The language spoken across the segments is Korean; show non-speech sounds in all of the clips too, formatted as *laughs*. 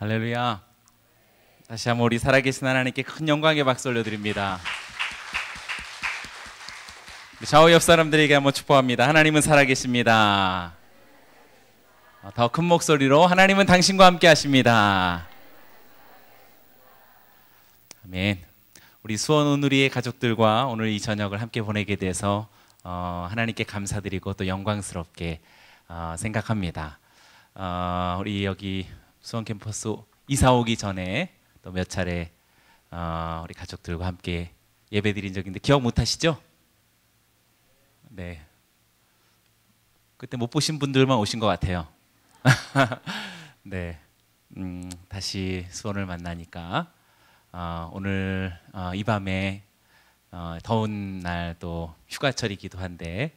할렐루야. 다시 한번 우리 살아계신 하나님께 큰 영광의 박수 올려드립니다. 좌우 옆 사람들에게 한번 축복합니다. 하나님은 살아계십니다. 더 큰 목소리로 하나님은 당신과 함께 하십니다. 아멘. 우리 수원 오누리의 가족들과 오늘 이 저녁을 함께 보내게 돼서 어, 하나님께 감사드리고 또 영광스럽게 어, 생각합니다. 어, 우리 여기 수원 캠퍼스 이사 오기 전에 또 몇 차례 어, 우리 가족들과 함께 예배드린 적인데 기억 못 하시죠? 네. 그때 못 보신 분들만 오신 것 같아요. *laughs* 네. 음, 다시 수원을 만나니까 어, 오늘 어, 이 밤에 어, 더운 날 또 휴가철이기도 한데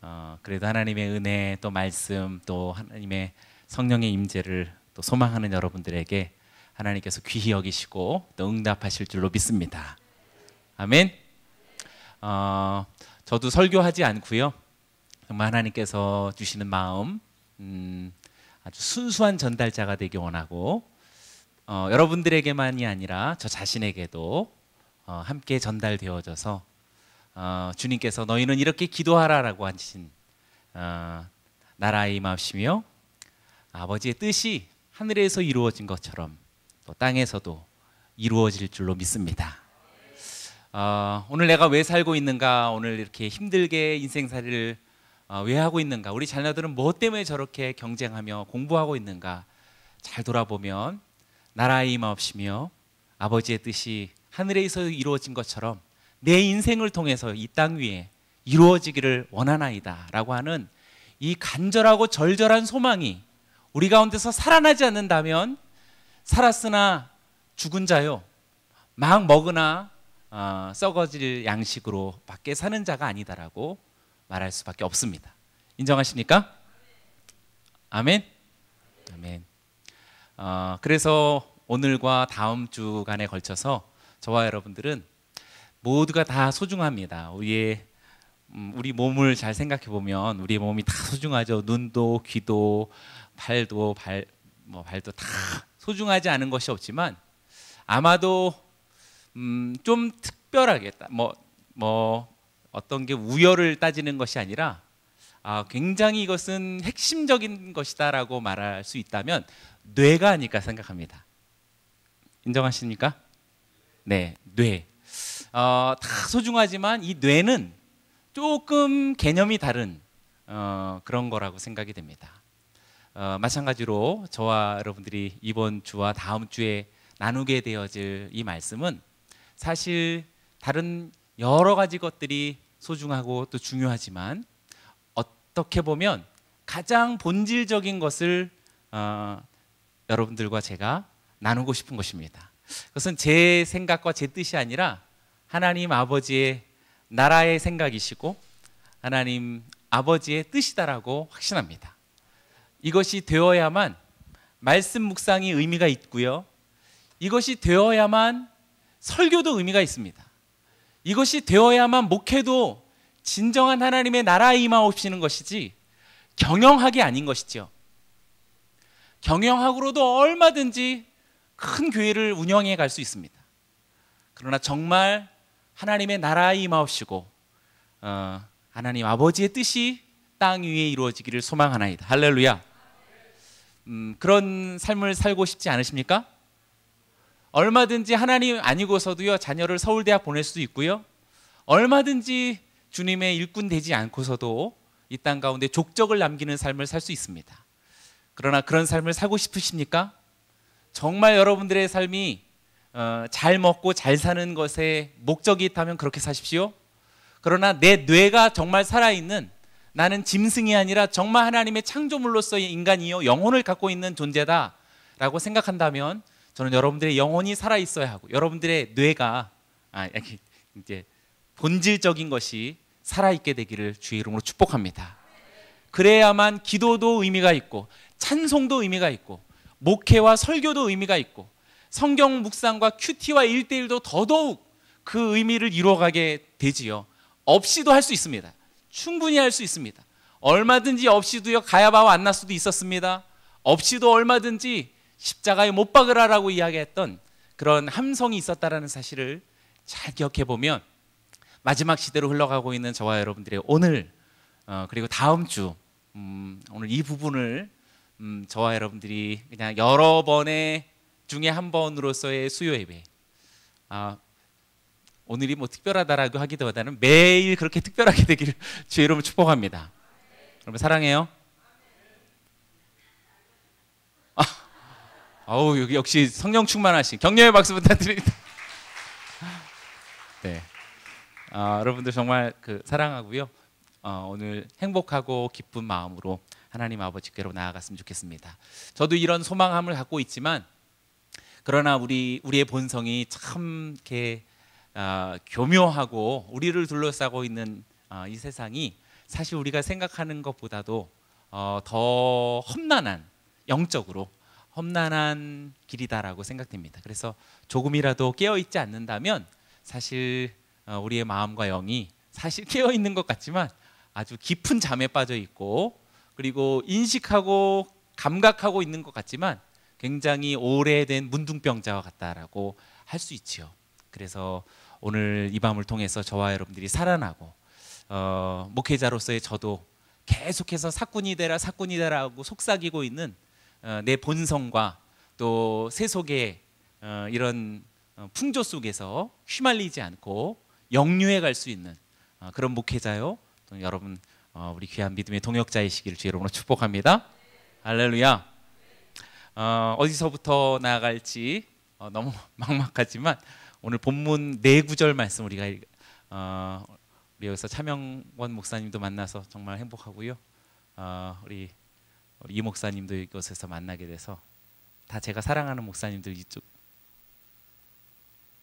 어, 그래도 하나님의 은혜 또 말씀 또 하나님의 성령의 임재를 또 소망하는 여러분들에게 하나님께서 귀히 여기시고 또 응답하실 줄로 믿습니다. 아멘. 어, 저도 설교하지 않고요. 정말 하나님께서 주시는 마음 음, 아주 순수한 전달자가 되기 원하고 어, 여러분들에게만이 아니라 저 자신에게도 어, 함께 전달되어져서 어, 주님께서 너희는 이렇게 기도하라라고 하신 어, 나라의 임하시며 아버지의 뜻이 하늘에서 이루어진 것처럼 또 땅에서도 이루어질 줄로 믿습니다. 어, 오늘 내가 왜 살고 있는가? 오늘 이렇게 힘들게 인생살이를 어, 왜 하고 있는가? 우리 자녀들은 뭐 때문에 저렇게 경쟁하며 공부하고 있는가? 잘 돌아보면 나라의 임하옵시며 아버지의 뜻이 하늘에서 이루어진 것처럼 내 인생을 통해서 이 땅 위에 이루어지기를 원하나이다라고 하는 이 간절하고 절절한 소망이 우리 가운데서 살아나지 않는다면 살았으나 죽은 자요 막 먹으나 어, 썩어질 양식으로 밖에 사는 자가 아니다라고 말할 수밖에 없습니다. 인정하십니까? 아멘. 아멘. 어, 그래서 오늘과 다음 주간에 걸쳐서 저와 여러분들은 모두가 다 소중합니다. 우리의 음, 우리 몸을 잘 생각해 보면 우리 몸이 다 소중하죠. 눈도 귀도 팔도 발 뭐 발도 다 소중하지 않은 것이 없지만 아마도 음, 좀 특별하게 뭐뭐 뭐 어떤 게 우열을 따지는 것이 아니라 아, 굉장히 이것은 핵심적인 것이다라고 말할 수 있다면 뇌가 아닐까 생각합니다. 인정하십니까? 네, 뇌. 어, 다 소중하지만 이 뇌는 조금 개념이 다른 어, 그런 거라고 생각이 됩니다. 어, 마찬가지로 저와 여러분들이 이번 주와 다음 주에 나누게 되어질 이 말씀은 사실 다른 여러 가지 것들이 소중하고 또 중요하지만 어떻게 보면 가장 본질적인 것을 어, 여러분들과 제가 나누고 싶은 것입니다. 그것은 제 생각과 제 뜻이 아니라 하나님 아버지의 나라의 생각이시고 하나님 아버지의 뜻이다라고 확신합니다. 이것이 되어야만 말씀 묵상이 의미가 있고요. 이것이 되어야만 설교도 의미가 있습니다. 이것이 되어야만 목회도 진정한 하나님의 나라에 임하옵시는 것이지 경영학이 아닌 것이죠. 경영학으로도 얼마든지 큰 교회를 운영해 갈 수 있습니다. 그러나 정말 하나님의 나라에 임하옵시고 어, 하나님 아버지의 뜻이 땅 위에 이루어지기를 소망하나이다. 할렐루야. 음, 그런 삶을 살고 싶지 않으십니까? 얼마든지 하나님 아니고서도요 자녀를 서울대학 보낼 수도 있고요. 얼마든지 주님의 일꾼 되지 않고서도 이 땅 가운데 족적을 남기는 삶을 살 수 있습니다. 그러나 그런 삶을 살고 싶으십니까? 정말 여러분들의 삶이 어, 잘 먹고 잘 사는 것에 목적이 있다면 그렇게 사십시오. 그러나 내 뇌가 정말 살아있는 나는 짐승이 아니라 정말 하나님의 창조물로서의 인간이요 영혼을 갖고 있는 존재다라고 생각한다면 저는 여러분들의 영혼이 살아 있어야 하고 여러분들의 뇌가 아, 이제 본질적인 것이 살아 있게 되기를 주의 이름으로 축복합니다. 그래야만 기도도 의미가 있고 찬송도 의미가 있고 목회와 설교도 의미가 있고 성경 묵상과 큐티와 일대일도 더더욱 그 의미를 이루어가게 되지요. 없이도 할 수 있습니다. 충분히 할 수 있습니다. 얼마든지 없이도요 가야바와 안나스도 있었습니다. 없이도 얼마든지 십자가에 못 박으라라고 이야기했던 그런 함성이 있었다라는 사실을 잘 기억해 보면 마지막 시대로 흘러가고 있는 저와 여러분들의 오늘 어, 그리고 다음 주 음, 오늘 이 부분을 음, 저와 여러분들이 그냥 여러 번의 중에 한 번으로서의 수요 예배 아, 오늘이 뭐 특별하다라고 하기보다는 매일 그렇게 특별하게 되기를 *laughs* 주의 이름으로 축복합니다. 여러분 사랑해요. 아, 아우 여기 역시 성령 충만하신 격려의 박수 부탁드립니다. 네, 아, 여러분들 정말 그 사랑하고요. 어, 오늘 행복하고 기쁜 마음으로 하나님 아버지께로 나아갔으면 좋겠습니다. 저도 이런 소망함을 갖고 있지만 그러나 우리 우리의 본성이 참 이렇게 어, 교묘하고 우리를 둘러싸고 있는 어, 이 세상이 사실 우리가 생각하는 것보다도 어, 더 험난한 영적으로 험난한 길이다라고 생각됩니다. 그래서 조금이라도 깨어 있지 않는다면 사실 어, 우리의 마음과 영이 사실 *laughs* 깨어 있는 것 같지만 아주 깊은 잠에 빠져 있고 그리고 인식하고 감각하고 있는 것 같지만 굉장히 오래된 문둥병자와 같다라고 할 수 있지요. 그래서 오늘 이 밤을 통해서 저와 여러분들이 살아나고 어, 목회자로서의 저도 계속해서 사꾼이 되라 사꾼이 되라고 속삭이고 있는 어, 내 본성과 또 세속의 어, 이런 어, 풍조 속에서 휘말리지 않고 영유해 갈 수 있는 어, 그런 목회자요. 또 여러분 어, 우리 귀한 믿음의 동역자이시기를 주의 이름으로 축복합니다. 할렐루야. 어, 어디서부터 나아갈지 어, 너무 *laughs* 막막하지만 오늘 본문 네 구절 말씀 우리가 어, 우리 여기서 차명원 목사님도 만나서 정말 행복하고요. 어, 우리, 이 목사님도 이곳에서 만나게 돼서 다 제가 사랑하는 목사님들 이쪽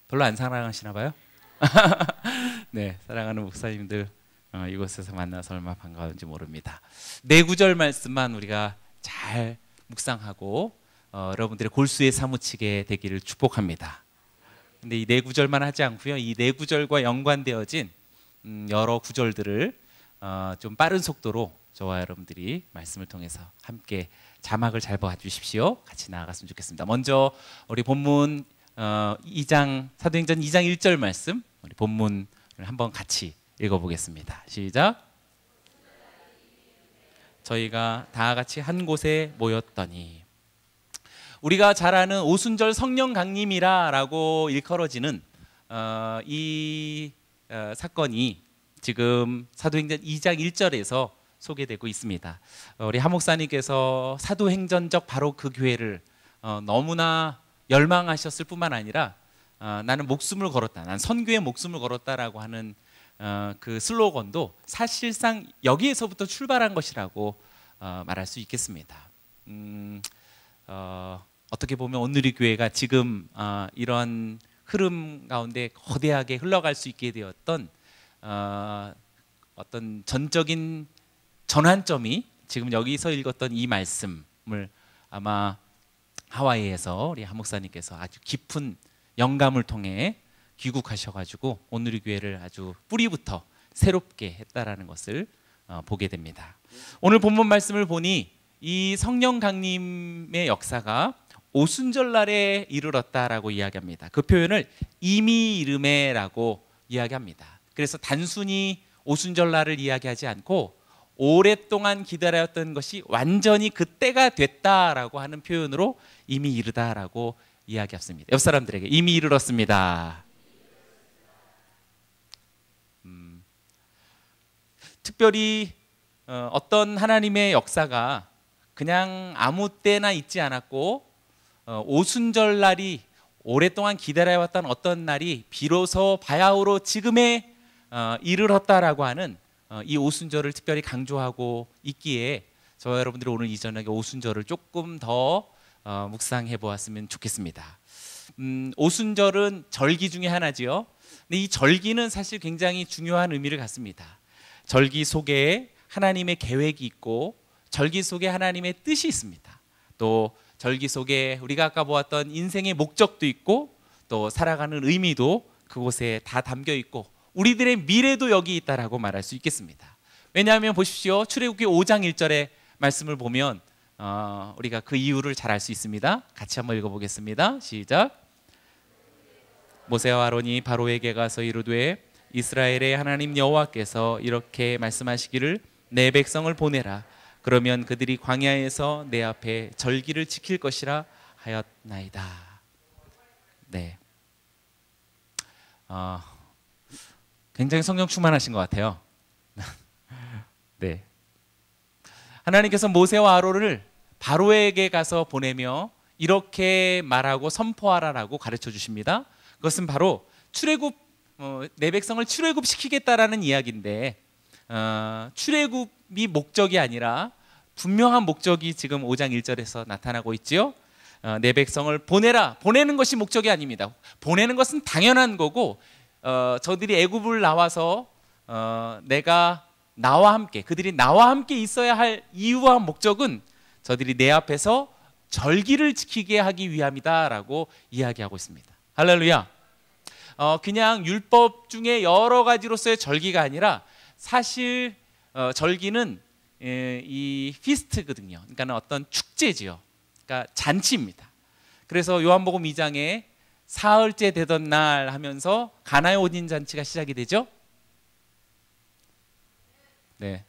별로 안 사랑하시나 봐요. *laughs* 네, 사랑하는 목사님들 어, 이곳에서 만나서 얼마나 반가운지 모릅니다. 네 구절 말씀만 우리가 잘 묵상하고 어, 여러분들의 골수에 사무치게 되기를 축복합니다. 근데 이 네 구절만 하지 않고요. 이 네 구절과 연관되어진 음, 여러 구절들을 어, 좀 빠른 속도로 저와 여러분들이 말씀을 통해서 함께 자막을 잘 봐주십시오. 같이 나아갔으면 좋겠습니다. 먼저 우리 본문 어, 2장 사도행전 2장 1절 말씀 우리 본문을 한번 같이 읽어보겠습니다. 시작. 저희가 다 같이 한 곳에 모였더니 우리가 잘 아는 오순절 성령 강림이라라고 일컬어지는 어, 이 어, 사건이 지금 사도행전 2장 1절에서 소개되고 있습니다. 어, 우리 하 목사님께서 사도행전적 바로 그 교회를 어, 너무나 열망하셨을 뿐만 아니라 어, 나는 목숨을 걸었다, 난 선교에 목숨을 걸었다라고 하는 어, 그 슬로건도 사실상 여기에서부터 출발한 것이라고 어, 말할 수 있겠습니다. 음, 어, 어떻게 보면 오늘의 교회가 지금 어, 이런 흐름 가운데 거대하게 흘러갈 수 있게 되었던 어, 어떤 전적인 전환점이 지금 여기서 읽었던 이 말씀을 아마 하와이에서 우리 하 목사님께서 아주 깊은 영감을 통해 귀국하셔가지고 오늘의 교회를 아주 뿌리부터 새롭게 했다라는 것을 어, 보게 됩니다. 오늘 본문 말씀을 보니 이 성령 강림의 역사가 오순절날에 이르렀다라고 이야기합니다. 그 표현을 이미 이름에라고 이야기합니다. 그래서 단순히 오순절날을 이야기하지 않고 오랫동안 기다렸던 것이 완전히 그때가 됐다라고 하는 표현으로 이미 이르다라고 이야기했습니다. 옆 사람들에게 이미 이르렀습니다. 음, 특별히 어, 어떤 하나님의 역사가 그냥 아무 때나 있지 않았고 어, 오순절 날이 오랫동안 기다려왔던 어떤 날이 비로소 바야흐로 지금에 어, 이르렀다라고 하는 어, 이 오순절을 특별히 강조하고 있기에 저와 여러분들이 오늘 이 저녁에 오순절을 조금 더 어, 묵상해 보았으면 좋겠습니다. 음, 오순절은 절기 중에 하나지요. 근데 이 절기는 사실 굉장히 중요한 의미를 갖습니다. 절기 속에 하나님의 계획이 있고 절기 속에 하나님의 뜻이 있습니다. 또 절기 속에 우리가 아까 보았던 인생의 목적도 있고 또 살아가는 의미도 그곳에 다 담겨 있고 우리들의 미래도 여기 있다라고 말할 수 있겠습니다. 왜냐하면 보십시오. 출애굽기 5장 1절의 말씀을 보면 어, 우리가 그 이유를 잘 알 수 있습니다. 같이 한번 읽어보겠습니다. 시작. 모세와 아론이 바로에게 가서 이르되 이스라엘의 하나님 여호와께서 이렇게 말씀하시기를 내 백성을 보내라. 그러면 그들이 광야에서 내 앞에 절기를 지킬 것이라 하였나이다. 네. 어, 굉장히 성령 충만하신 것 같아요. *laughs* 네. 하나님께서 모세와 아론을 바로에게 가서 보내며 이렇게 말하고 선포하라라고 가르쳐 주십니다. 그것은 바로 출애굽 어, 내 백성을 출애굽 시키겠다라는 이야기인데 어, 출애굽이 목적이 아니라 분명한 목적이 지금 5장 1절에서 나타나고 있지요. 어, 내 백성을 보내라. 보내는 것이 목적이 아닙니다. 보내는 것은 당연한 거고 어, 저들이 애굽을 나와서 어, 내가 나와 함께 그들이 나와 함께 있어야 할 이유와 목적은 저들이 내 앞에서 절기를 지키게 하기 위함이다라고 이야기하고 있습니다. 할렐루야. 어, 그냥 율법 중에 여러 가지로서의 절기가 아니라 사실 어, 절기는 예, 이 피스트거든요. 그러니까 어떤 축제지요. 그러니까 잔치입니다. 그래서 요한복음 2장에 사흘째 되던 날 하면서 가나의 혼인 잔치가 시작이 되죠. 네.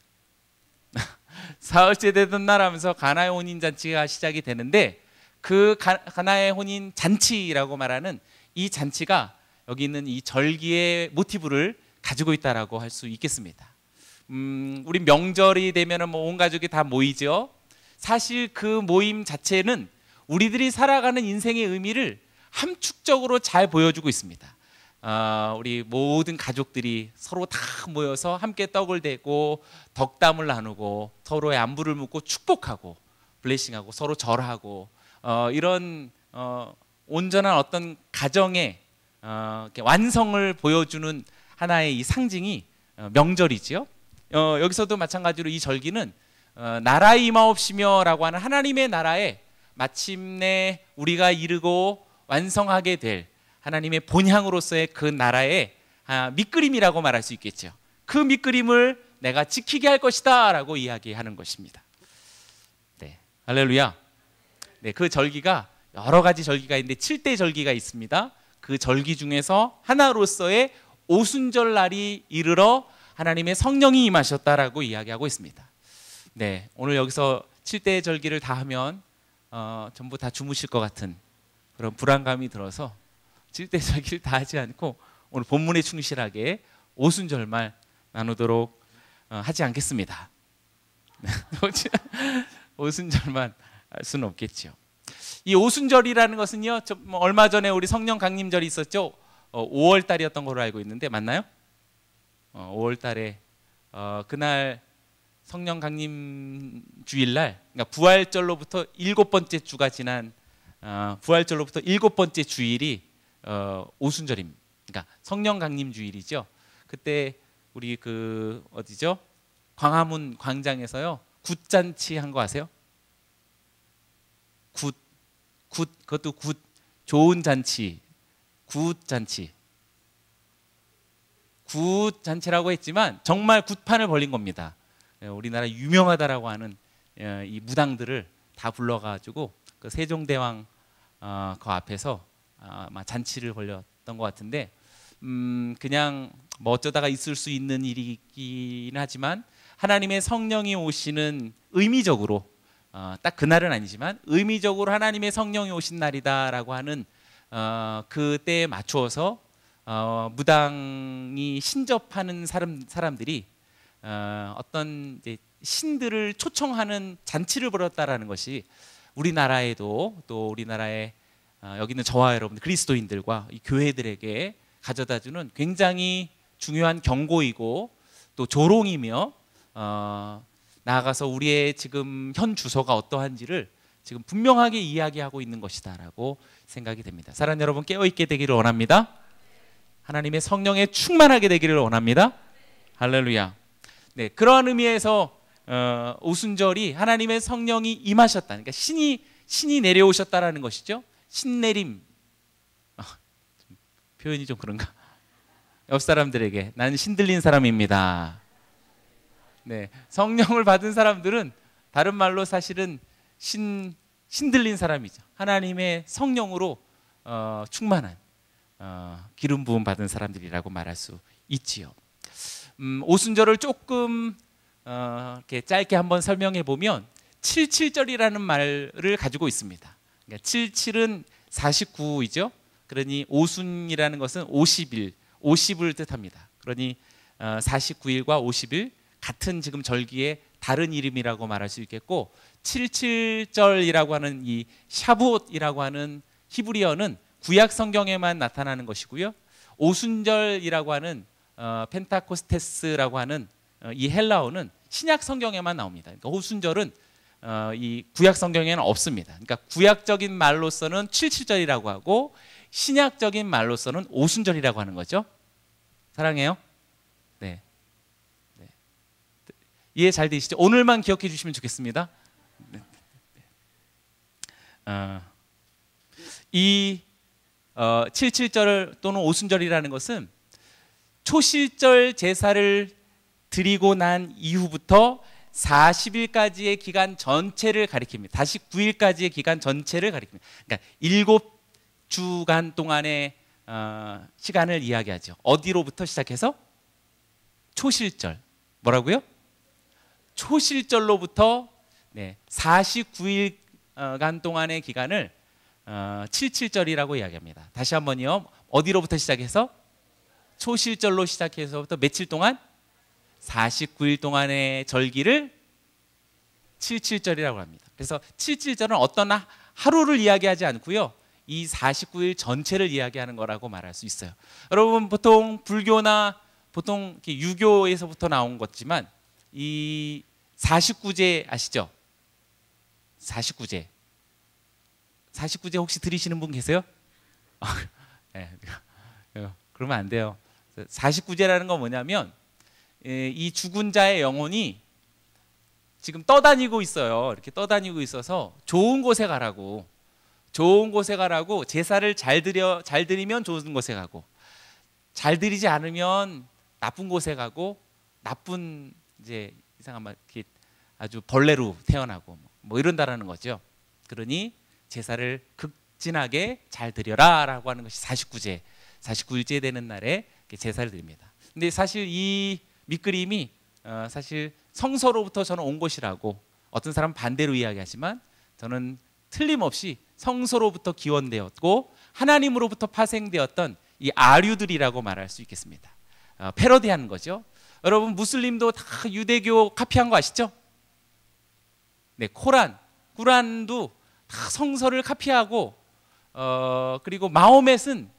*laughs* 사흘째 되던 날 하면서 가나의 혼인 잔치가 시작이 되는데 그 가나의 혼인 잔치라고 말하는 이 잔치가 여기 있는 이 절기의 모티브를 가지고 있다라고 할 수 있겠습니다. 음, 우리 명절이 되면은 뭐 온 가족이 다 모이죠. 사실 그 모임 자체는 우리들이 살아가는 인생의 의미를 함축적으로 잘 보여주고 있습니다. 어, 우리 모든 가족들이 서로 다 모여서 함께 떡을 대고 덕담을 나누고 서로의 안부를 묻고 축복하고 블레싱하고 서로 절하고 어, 이런 어, 온전한 어떤 가정의 어, 완성을 보여주는 하나의 이 상징이 어, 명절이지요. 어, 여기서도 마찬가지로 이 절기는 어, 나라의 임하옵시며라고 하는 하나님의 나라에 마침내 우리가 이르고 완성하게 될 하나님의 본향으로서의 그 나라의 아, 밑그림이라고 말할 수 있겠죠. 그 밑그림을 내가 지키게 할 것이다라고 이야기하는 것입니다. 네, 할렐루야. 네, 그 절기가 여러 가지 절기가 있는데 7대 절기가 있습니다. 그 절기 중에서 하나로서의 오순절 날이 이르러 하나님의 성령이 임하셨다라고 이야기하고 있습니다. 네, 오늘 여기서 7대 절기를 다 하면 어, 전부 다 주무실 것 같은 그런 불안감이 들어서 7대 절기를 다 하지 않고 오늘 본문에 충실하게 오순절말 나누도록 어, 하지 않겠습니다. *laughs* 오순절만 할 수는 없겠죠. 이 오순절이라는 것은요, 뭐 얼마 전에 우리 성령 강림절이 있었죠. 어, 5월 달이었던 걸로 알고 있는데 맞나요? 어, 5월 달에 어, 그날 성령 강림 주일날, 그러니까 부활절로부터 일곱 번째 주가 지난 어, 부활절로부터 일곱 번째 주일이 어, 오순절입니다. 그러니까 성령 강림 주일이죠. 그때 우리 그 어디죠? 광화문 광장에서요 굿잔치 한 거 아세요? 굿, 굿 그것도 good 좋은 잔치, 굿 잔치. 굿 잔치라고 했지만 정말 굿판을 벌린 겁니다. 예, 우리나라 유명하다라고 하는 예, 이 무당들을 다 불러가지고 그 세종대왕 어, 그 앞에서 아마 잔치를 벌렸던 것 같은데 음, 그냥 뭐 어쩌다가 있을 수 있는 일이긴 하지만 하나님의 성령이 오시는 의미적으로 어, 딱 그날은 아니지만 의미적으로 하나님의 성령이 오신 날이다라고 하는 어, 그 때에 맞추어서 어, 무당이 신접하는 사람 사람들이 어, 어떤 신들을 초청하는 잔치를 벌였다라는 것이 우리나라에도 또 우리나라의 어, 여기 있는 저와 여러분 그리스도인들과 이 교회들에게 가져다주는 굉장히 중요한 경고이고 또 조롱이며 어, 나아가서 우리의 지금 현 주소가 어떠한지를 지금 분명하게 이야기하고 있는 것이다라고 생각이 됩니다. 사랑 여러분 깨어 있게 되기를 원합니다. 하나님의 성령에 충만하게 되기를 원합니다. 할렐루야. 네, 그러한 의미에서 어, 오순절이 하나님의 성령이 임하셨다. 그러니까 신이 신이 내려오셨다라는 것이죠. 신내림. 어, 표현이 좀 그런가? 옆 사람들에게 나는 신들린 사람입니다. 네, 성령을 받은 사람들은 다른 말로 사실은 신 신들린 사람이죠. 하나님의 성령으로 어, 충만한 어, 기름 부음 받은 사람들이라고 말할 수 있지요. 음, 오순절을 조금 어, 이렇게 짧게 한번 설명해 보면 77절이라는 말을 가지고 있습니다. 그러니까 77은 49이죠. 그러니 오순이라는 것은 50일, 50을 뜻합니다. 그러니 어, 49일과 50일 같은 지금 절기의 다른 이름이라고 말할 수 있겠고 77절이라고 하는 이 샤봇이라고 하는 히브리어는 구약 성경에만 나타나는 것이고요. 오순절이라고 하는 어, 펜타코스테스라고 하는 어, 이 헬라어는 신약 성경에만 나옵니다. 그러니까 오순절은 어, 이 구약 성경에는 없습니다. 그러니까 구약적인 말로서는 77절이라고 하고 신약적인 말로서는 오순절이라고 하는 거죠. 사랑해요. 네. 네. 이해 잘 되시죠? 오늘만 기억해 주시면 좋겠습니다. 네. 어, 이 어, 77절 또는 오순절이라는 것은 초실절 제사를 드리고 난 이후부터 40일까지의 기간 전체를 가리킵니다. 다시 9일까지의 기간 전체를 가리킵니다. 그러니까 일곱 주간 동안의 어, 시간을 이야기하죠. 어디로부터 시작해서 초실절 뭐라고요? 초실절로부터 네, 49일간 동안의 기간을 어, 77절이라고 이야기합니다. 다시 한번요. 어디로부터 시작해서 초실절로 시작해서부터 며칠 동안 49일 동안의 절기를 77절이라고 합니다. 그래서 77절은 어떤 하루를 이야기하지 않고요. 이 49일 전체를 이야기하는 거라고 말할 수 있어요. 여러분 보통 불교나 보통 유교에서부터 나온 거지만 이 49제 아시죠? 49제. 49제 혹시 들으시는 분 계세요? 네, 그러면 안 돼요. 49제라는 건 뭐냐면 이 죽은 자의 영혼이 지금 떠다니고 있어요. 이렇게 떠다니고 있어서 좋은 곳에 가라고. 좋은 곳에 가라고 제사를 잘 드려 잘 드리면 좋은 곳에 가고 잘 드리지 않으면 나쁜 곳에 가고 나쁜 이제 이상한 말 이렇게 아주 벌레로 태어나고 뭐, 뭐 이런다라는 거죠. 그러니 제사를 극진하게 잘 드려라라고 하는 것이 49제, 49일째 되는 날에 제사를 드립니다. 근데 사실 이 밑그림이 어, 사실 성서로부터 저는 온 것이라고 어떤 사람 반대로 이야기하지만 저는 틀림없이 성서로부터 기원되었고 하나님으로부터 파생되었던 이 아류들이라고 말할 수 있겠습니다. 어, 패러디하는 거죠. 여러분 무슬림도 다 유대교 카피한 거 아시죠? 네, 코란, 꾸란도 다 성서를 카피하고 어, 그리고 마호멧은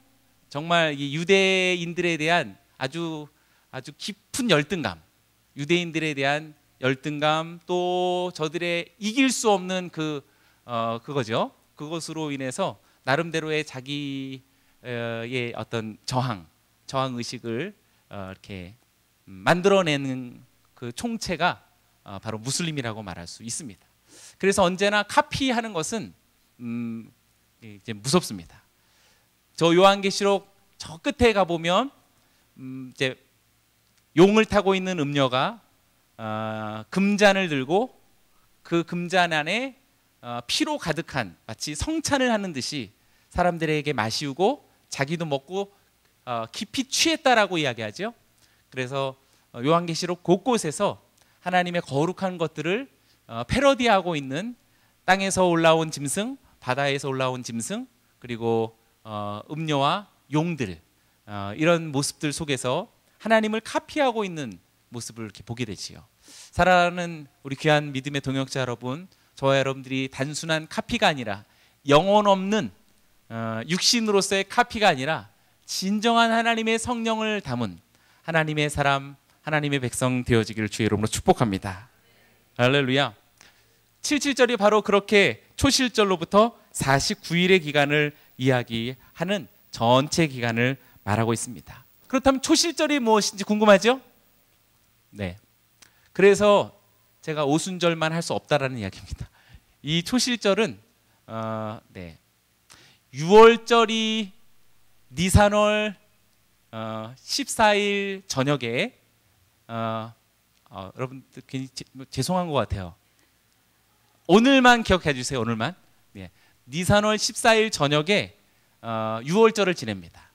정말 이 유대인들에 대한 아주 아주 깊은 열등감, 유대인들에 대한 열등감 또 저들의 이길 수 없는 그 어, 그거죠. 그것으로 인해서 나름대로의 자기의 어떤 저항, 저항 의식을 어, 이렇게 만들어내는 그 총체가 어, 바로 무슬림이라고 말할 수 있습니다. 그래서 언제나 카피하는 것은 음, 이제 무섭습니다. 저 요한계시록 저 끝에 가 보면 음, 이제 용을 타고 있는 음녀가 어, 금잔을 들고 그 금잔 안에 어, 피로 가득한 마치 성찬을 하는 듯이 사람들에게 마시우고 자기도 먹고 어, 깊이 취했다라고 이야기하죠. 그래서 어, 요한계시록 곳곳에서 하나님의 거룩한 것들을 어, 패러디하고 있는 땅에서 올라온 짐승, 바다에서 올라온 짐승, 그리고 어, 음녀와 용들 어, 이런 모습들 속에서 하나님을 카피하고 있는 모습을 이렇게 보게 되지요. 사랑하는 우리 귀한 믿음의 동역자 여러분, 저와 여러분들이 단순한 카피가 아니라 영혼 없는 어, 육신으로서의 카피가 아니라 진정한 하나님의 성령을 담은 하나님의 사람, 하나님의 백성 되어지기를 주의 이름으로 축복합니다. 할렐루야. 77절이 바로 그렇게 초실절로부터 49일의 기간을 이야기하는 전체 기간을 말하고 있습니다. 그렇다면 초실절이 무엇인지 궁금하죠? 네. 그래서 제가 오순절만 할 수 없다라는 이야기입니다. 이 초실절은 어, 네. 6월절이 니산월 어, 14일 저녁에 어, 어, 여러분 괜히 제, 뭐 죄송한 것 같아요. 오늘만 기억해 주세요. 오늘만. 예. 니산월 14일 저녁에 어, 6월절을 지냅니다.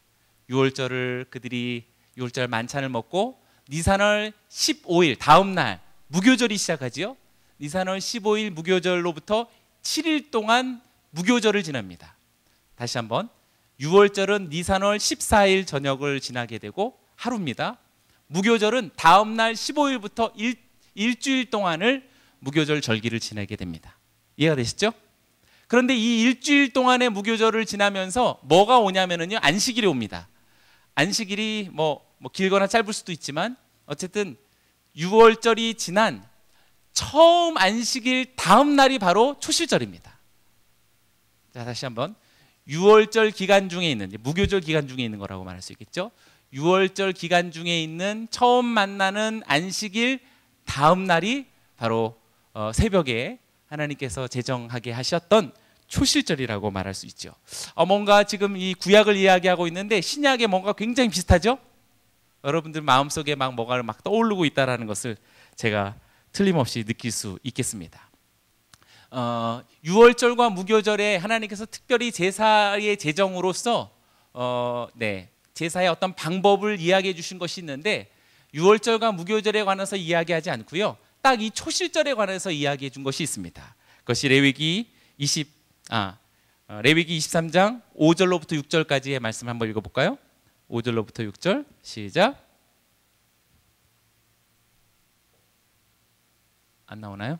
6월절을 그들이 6월절 만찬을 먹고 니산월 15일 다음 날 무교절이 시작하지요. 니산월 15일 무교절로부터 7일 동안 무교절을 지납니다. 다시 한번 6월절은 니산월 14일 저녁을 지나게 되고 하루입니다. 무교절은 다음 날 15일부터 일, 일주일 동안을 무교절 절기를 지내게 됩니다. 이해가 되시죠? 그런데 이 일주일 동안의 무교절을 지나면서 뭐가 오냐면은요 안식일이 옵니다. 안식일이 뭐, 뭐 길거나 짧을 수도 있지만 어쨌든 6월절이 지난 처음 안식일 다음 날이 바로 초실절입니다. 자 다시 한번 6월절 기간 중에 있는 무교절 기간 중에 있는 거라고 말할 수 있겠죠. 6월절 기간 중에 있는 처음 만나는 안식일 다음 날이 바로 어, 새벽에 하나님께서 제정하게 하셨던 초실절이라고 말할 수 있죠. 어, 뭔가 지금 이 구약을 이야기하고 있는데 신약에 뭔가 굉장히 비슷하죠. 여러분들 마음속에 막 뭐가 막 떠오르고 있다라는 것을 제가 틀림없이 느낄 수 있겠습니다. 어, 6월절과 무교절에 하나님께서 특별히 제사의 제정으로서 어, 네, 제사의 어떤 방법을 이야기해 주신 것이 있는데 6월절과 무교절에 관해서 이야기하지 않고요. 딱 이 초실절에 관해서 이야기해 준 것이 있습니다. 그것이 레위기 20 아, 어, 레위기 23장 5절로부터 6절까지의 말씀 한번 읽어 볼까요? 5절로부터 6절 시작. 안 나오나요?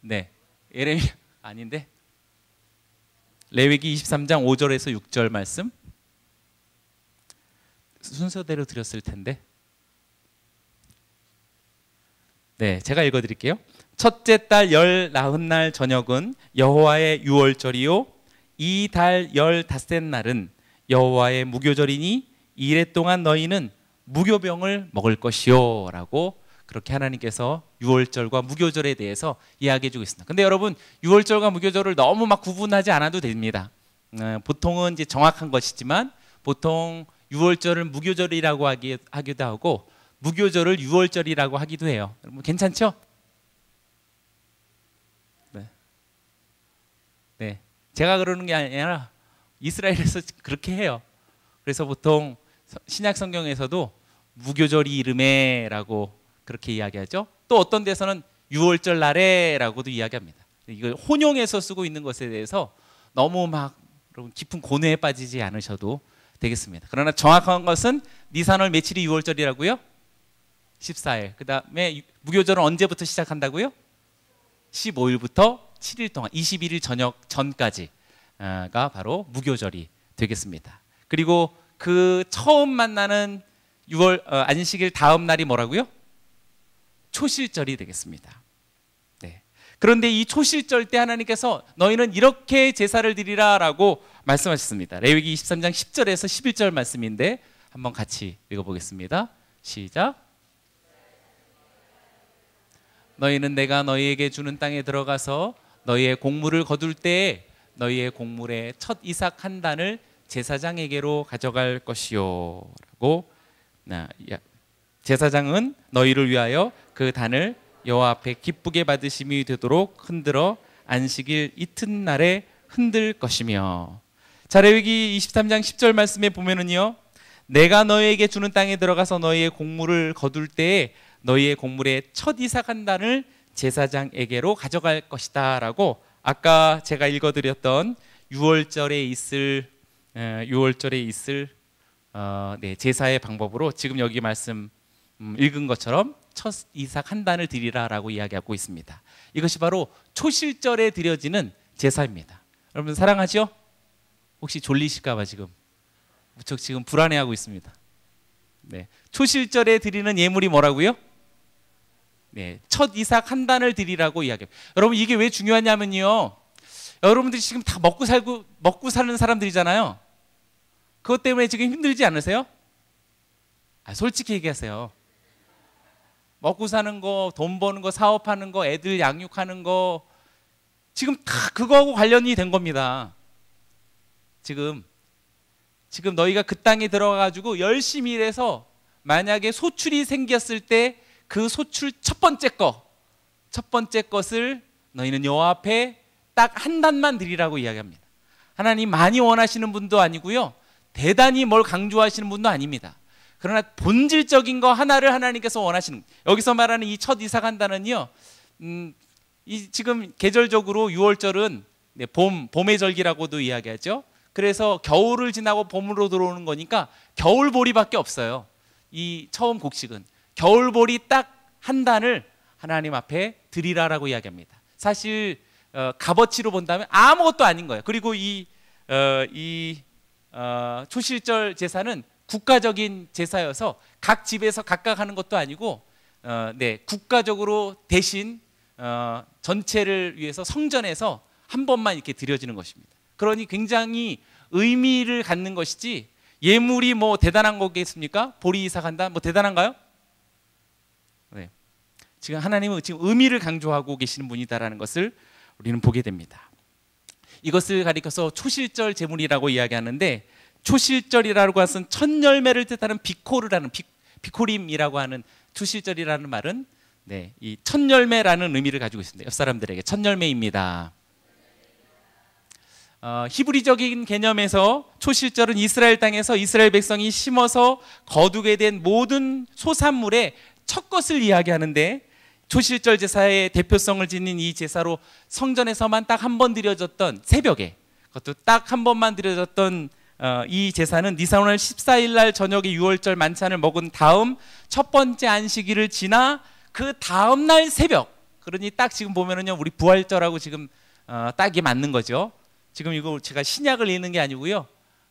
네. 예레미 아닌데. 레위기 23장 5절에서 6절 말씀. 순서대로 드렸을 텐데. 네, 제가 읽어 드릴게요. 첫째 달 열 나흔 날 저녁은 여호와의 유월절이요 이 달 열 닷새 날은 여호와의 무교절이니 이래 동안 너희는 무교병을 먹을 것이요라고 그렇게 하나님께서 유월절과 무교절에 대해서 이야기해 주고 있습니다. 근데 여러분 유월절과 무교절을 너무 막 구분하지 않아도 됩니다. 어, 보통은 이제 정확한 것이지만 보통 유월절을 무교절이라고 하기, 하기도 하고 무교절을 유월절이라고 하기도 해요. 여러분 괜찮죠? 네. 네. 제가 그러는 게 아니라 이스라엘에서 *laughs* 그렇게 해요. 그래서 보통 신약 성경에서도 무교절이 이름에라고 그렇게 이야기하죠. 또 어떤 데서는 유월절 날에라고도 이야기합니다. 이걸 혼용해서 쓰고 있는 것에 대해서 너무 막 깊은 고뇌에 빠지지 않으셔도 되겠습니다. 그러나 정확한 것은 니산월 며칠이 6월절이라고요? 14일. 그 다음에 무교절은 언제부터 시작한다고요? 15일부터 7일 동안 21일 저녁 전까지가 바로 무교절이 되겠습니다. 그리고 그 처음 만나는 6월 어, 안식일 다음 날이 뭐라고요? 초실절이 되겠습니다. 네. 그런데 이 초실절 때 하나님께서 너희는 이렇게 제사를 드리라라고 말씀하셨습니다. 레위기 23장 10절에서 11절 말씀인데 한번 같이 읽어보겠습니다. 시작. 너희는 내가 너희에게 주는 땅에 들어가서 너희의 곡물을 거둘 때에 너희의 곡물의 첫 이삭 한 단을 제사장에게로 가져갈 것이요라고 제사장은 너희를 위하여 그 단을 여호와 앞에 기쁘게 받으심이 되도록 흔들어 안식일 이튿날에 흔들 것이며. 자 레위기 23장 10절 말씀에 보면은요 내가 너희에게 주는 땅에 들어가서 너희의 곡물을 거둘 때에 너희의 곡물의 첫 이삭 한 단을 제사장에게로 가져갈 것이다 라고 아까 제가 읽어드렸던 6월절에 있을 6월절에 있을 어, 네, 제사의 방법으로 지금 여기 말씀 음, 읽은 것처럼 첫 이삭 한 단을 드리라라고 이야기하고 있습니다. 이것이 바로 초실절에 드려지는 제사입니다. 여러분 사랑하죠? 혹시 졸리실까봐 지금 무척 지금 불안해하고 있습니다. 네, 초실절에 드리는 예물이 뭐라고요? 네, 첫 이삭 한 단을 드리라고 이야기해요. 여러분 이게 왜 중요하냐면요. 여러분들이 지금 다 먹고 살고 먹고 사는 사람들이잖아요. 그것 때문에 지금 힘들지 않으세요? 아, 솔직히 얘기하세요. 먹고 사는 거, 돈 버는 거, 사업하는 거, 애들 양육하는 거 지금 다 그거하고 관련이 된 겁니다. 지금 지금 너희가 그 땅에 들어가 가지고 열심히 일해서 만약에 소출이 생겼을 때 그 소출 첫 번째 거, 첫 번째 것을 너희는 여호와 앞에 딱 한 단만 드리라고 이야기합니다. 하나님 많이 원하시는 분도 아니고요. 대단히 뭘 강조하시는 분도 아닙니다. 그러나 본질적인 거 하나를 하나님께서 원하시는 여기서 말하는 이 첫 이사 간다는요. 음, 이 지금 계절적으로 6월절은 네, 봄 봄의 절기라고도 이야기하죠. 그래서 겨울을 지나고 봄으로 들어오는 거니까 겨울보리밖에 없어요. 이 처음 곡식은 겨울보리 딱 한 단을 하나님 앞에 드리라라고 이야기합니다. 사실 어, 값어치로 본다면 아무것도 아닌 거예요. 그리고 이, 어, 이 어, 초실절 제사는 국가적인 제사여서 각 집에서 각각 하는 것도 아니고 어, 네, 국가적으로 대신 어, 전체를 위해서 성전에서 한 번만 이렇게 드려지는 것입니다. 그러니 굉장히 의미를 갖는 것이지 예물이 뭐 대단한 거겠습니까? 보리 이사 간다 뭐 대단한가요? 네. 지금 하나님은 지금 의미를 강조하고 계시는 분이다라는 것을 우리는 보게 됩니다. 이것을 가리켜서 초실절 제물이라고 이야기하는데 초실절이라고 하는 첫 열매를 뜻하는 비코르라는 비, 비코림이라고 하는 초실절이라는 말은 네, 이 첫 열매라는 의미를 가지고 있습니다. 옆 사람들에게 첫 열매입니다. 어, 히브리적인 개념에서 초실절은 이스라엘 땅에서 이스라엘 백성이 심어서 거두게 된 모든 소산물의 첫 것을 이야기하는데 초실절 제사의 대표성을 지닌 이 제사로 성전에서만 딱 한 번 드려졌던 새벽에 그것도 딱 한 번만 드려졌던 어, 이 제사는 니사오날 14일 날 저녁에 6월절 만찬을 먹은 다음 첫 번째 안식일을 지나 그 다음 날 새벽 그러니 딱 지금 보면은요 우리 부활절하고 지금 어, 딱이 맞는 거죠. 지금 이거 제가 신약을 읽는 게 아니고요.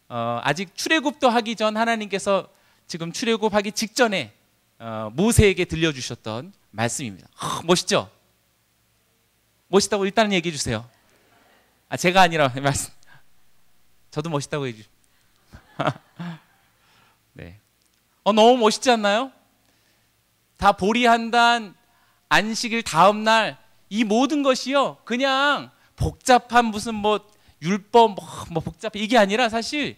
어, 아직 출애굽도 하기 전 하나님께서 지금 출애굽하기 직전에 어, 모세에게 들려주셨던 말씀입니다. 허, 멋있죠? 멋있다고 일단 얘기해 주세요. 아 제가 아니라 *laughs* 말씀. 저도 멋있다고 해주. *laughs* 네. 어 너무 멋있지 않나요? 다 보리 한 단 안식일 다음 날 이 모든 것이요 그냥 복잡한 무슨 뭐 율법 뭐, 뭐 복잡 이게 아니라 사실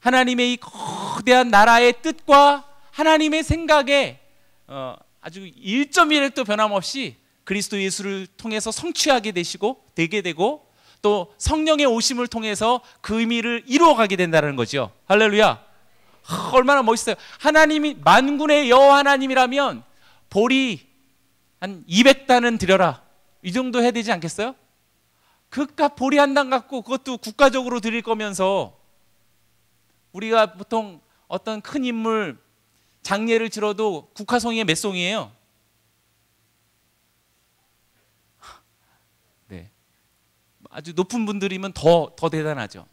하나님의 이 거대한 나라의 뜻과 하나님의 생각에 어, 아주 1.1도 변함없이 그리스도 예수를 통해서 성취하게 되시고 되게 되고 또 성령의 오심을 통해서 그 의미를 이루어가게 된다는 거죠. 할렐루야. 얼마나 멋있어요. 하나님이 만군의 여호와 하나님이라면 보리 한 200단은 드려라. 이 정도 해야 되지 않겠어요? 그깟 보리 한 단 갖고 그것도 국가적으로 드릴 거면서 우리가 보통 어떤 큰 인물 장례를 치러도 국화송이의 몇 송이에요? 아주 높은 분들이면 더, 더 대단하죠.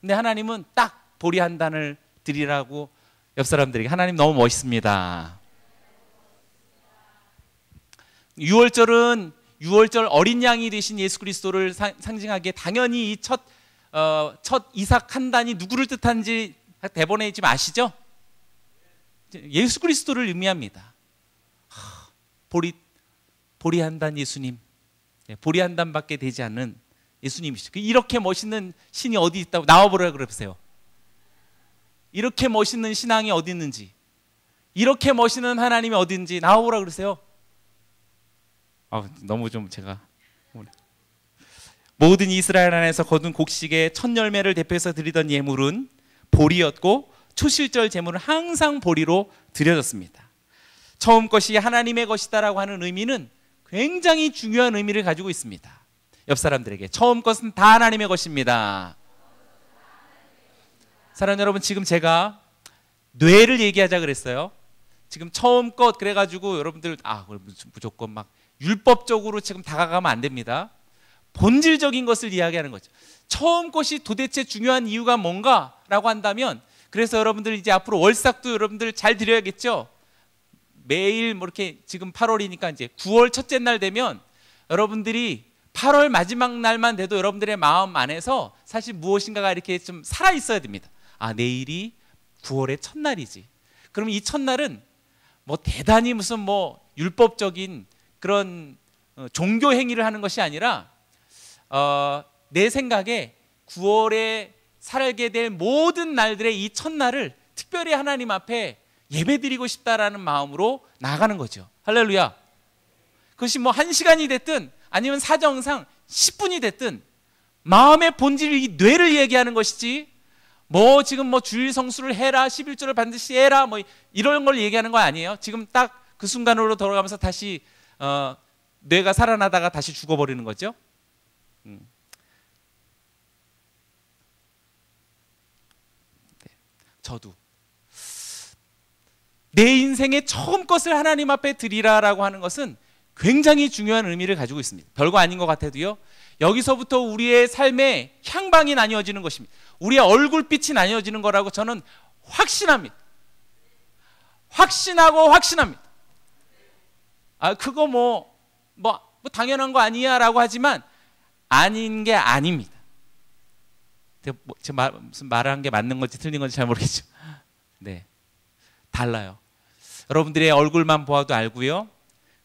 근데 하나님은 딱 보리 한 단을 드리라고 옆 사람들에게 하나님 너무 멋있습니다. 6월절은 6월절 어린 양이 되신 예수 그리스도를 상징하기에 당연히 이첫 어, 첫 이삭 한 단이 누구를 뜻하는지 대본에 지금 아시죠? 예수 그리스도를 의미합니다. 하, 보리 보리 한 단 예수님, 네, 보리 한 단밖에 되지 않는 예수님이시죠. 그 이렇게 멋있는 신이 어디 있다고 나와보라 그러세요. 이렇게 멋있는 신앙이 어디 있는지, 이렇게 멋있는 하나님이 어디 있는지 나와보라 그러세요. 아, 너무 좀 제가 모든 이스라엘 안에서 거둔 곡식의 첫 열매를 대표해서 드리던 예물은 보리였고 초실절 제물은 항상 보리로 드려졌습니다. 처음 것이 하나님의 것이다라고 하는 의미는 굉장히 중요한 의미를 가지고 있습니다. 옆 사람들에게 처음 것은 다 하나님의 것입니다. 사랑 여러분 지금 제가 뇌를 얘기하자 그랬어요. 지금 처음 것 그래가지고 여러분들 아 무조건 막 율법적으로 지금 다가가면 안 됩니다. 본질적인 것을 이야기하는 거죠. 처음 것이 도대체 중요한 이유가 뭔가라고 한다면 그래서 여러분들 이제 앞으로 월삭도 여러분들 잘 드려야겠죠. 매일 뭐 이렇게 지금 8월이니까 이제 9월 첫째 날 되면 여러분들이 8월 마지막 날만 돼도 여러분들의 마음 안에서 사실 무엇인가가 이렇게 좀 살아 있어야 됩니다. 아, 내일이 9월의 첫날이지. 그럼 이 첫날은 뭐 대단히 무슨 뭐 율법적인 그런 어, 종교 행위를 하는 것이 아니라 어, 내 생각에 9월에 살게 될 모든 날들의 이 첫날을 특별히 하나님 앞에 예배드리고 싶다라는 마음으로 나가는 거죠. 할렐루야. 그것이 뭐 한 시간이 됐든 아니면 사정상 10분이 됐든 마음의 본질 이 뇌를 얘기하는 것이지 뭐 지금 뭐 주일 성수를 해라 11조를 반드시 해라 뭐 이런 걸 얘기하는 거 아니에요. 지금 딱 그 순간으로 돌아가면서 다시 어, 뇌가 살아나다가 다시 죽어버리는 거죠. 음. 네. 저도 내 인생의 처음 것을 하나님 앞에 드리라라고 하는 것은 굉장히 중요한 의미를 가지고 있습니다. 별거 아닌 것 같아도요. 여기서부터 우리의 삶의 향방이 나뉘어지는 것입니다. 우리의 얼굴빛이 나뉘어지는 거라고 저는 확신합니다. 확신하고 확신합니다. 아, 그거 뭐, 뭐, 뭐 당연한 거 아니야 라고 하지만 아닌 게 아닙니다. 제가 뭐, 말, 무슨 말한 게 맞는 건지 틀린 건지 잘 모르겠죠. 네. 달라요. 여러분들의 얼굴만 보아도 알고요.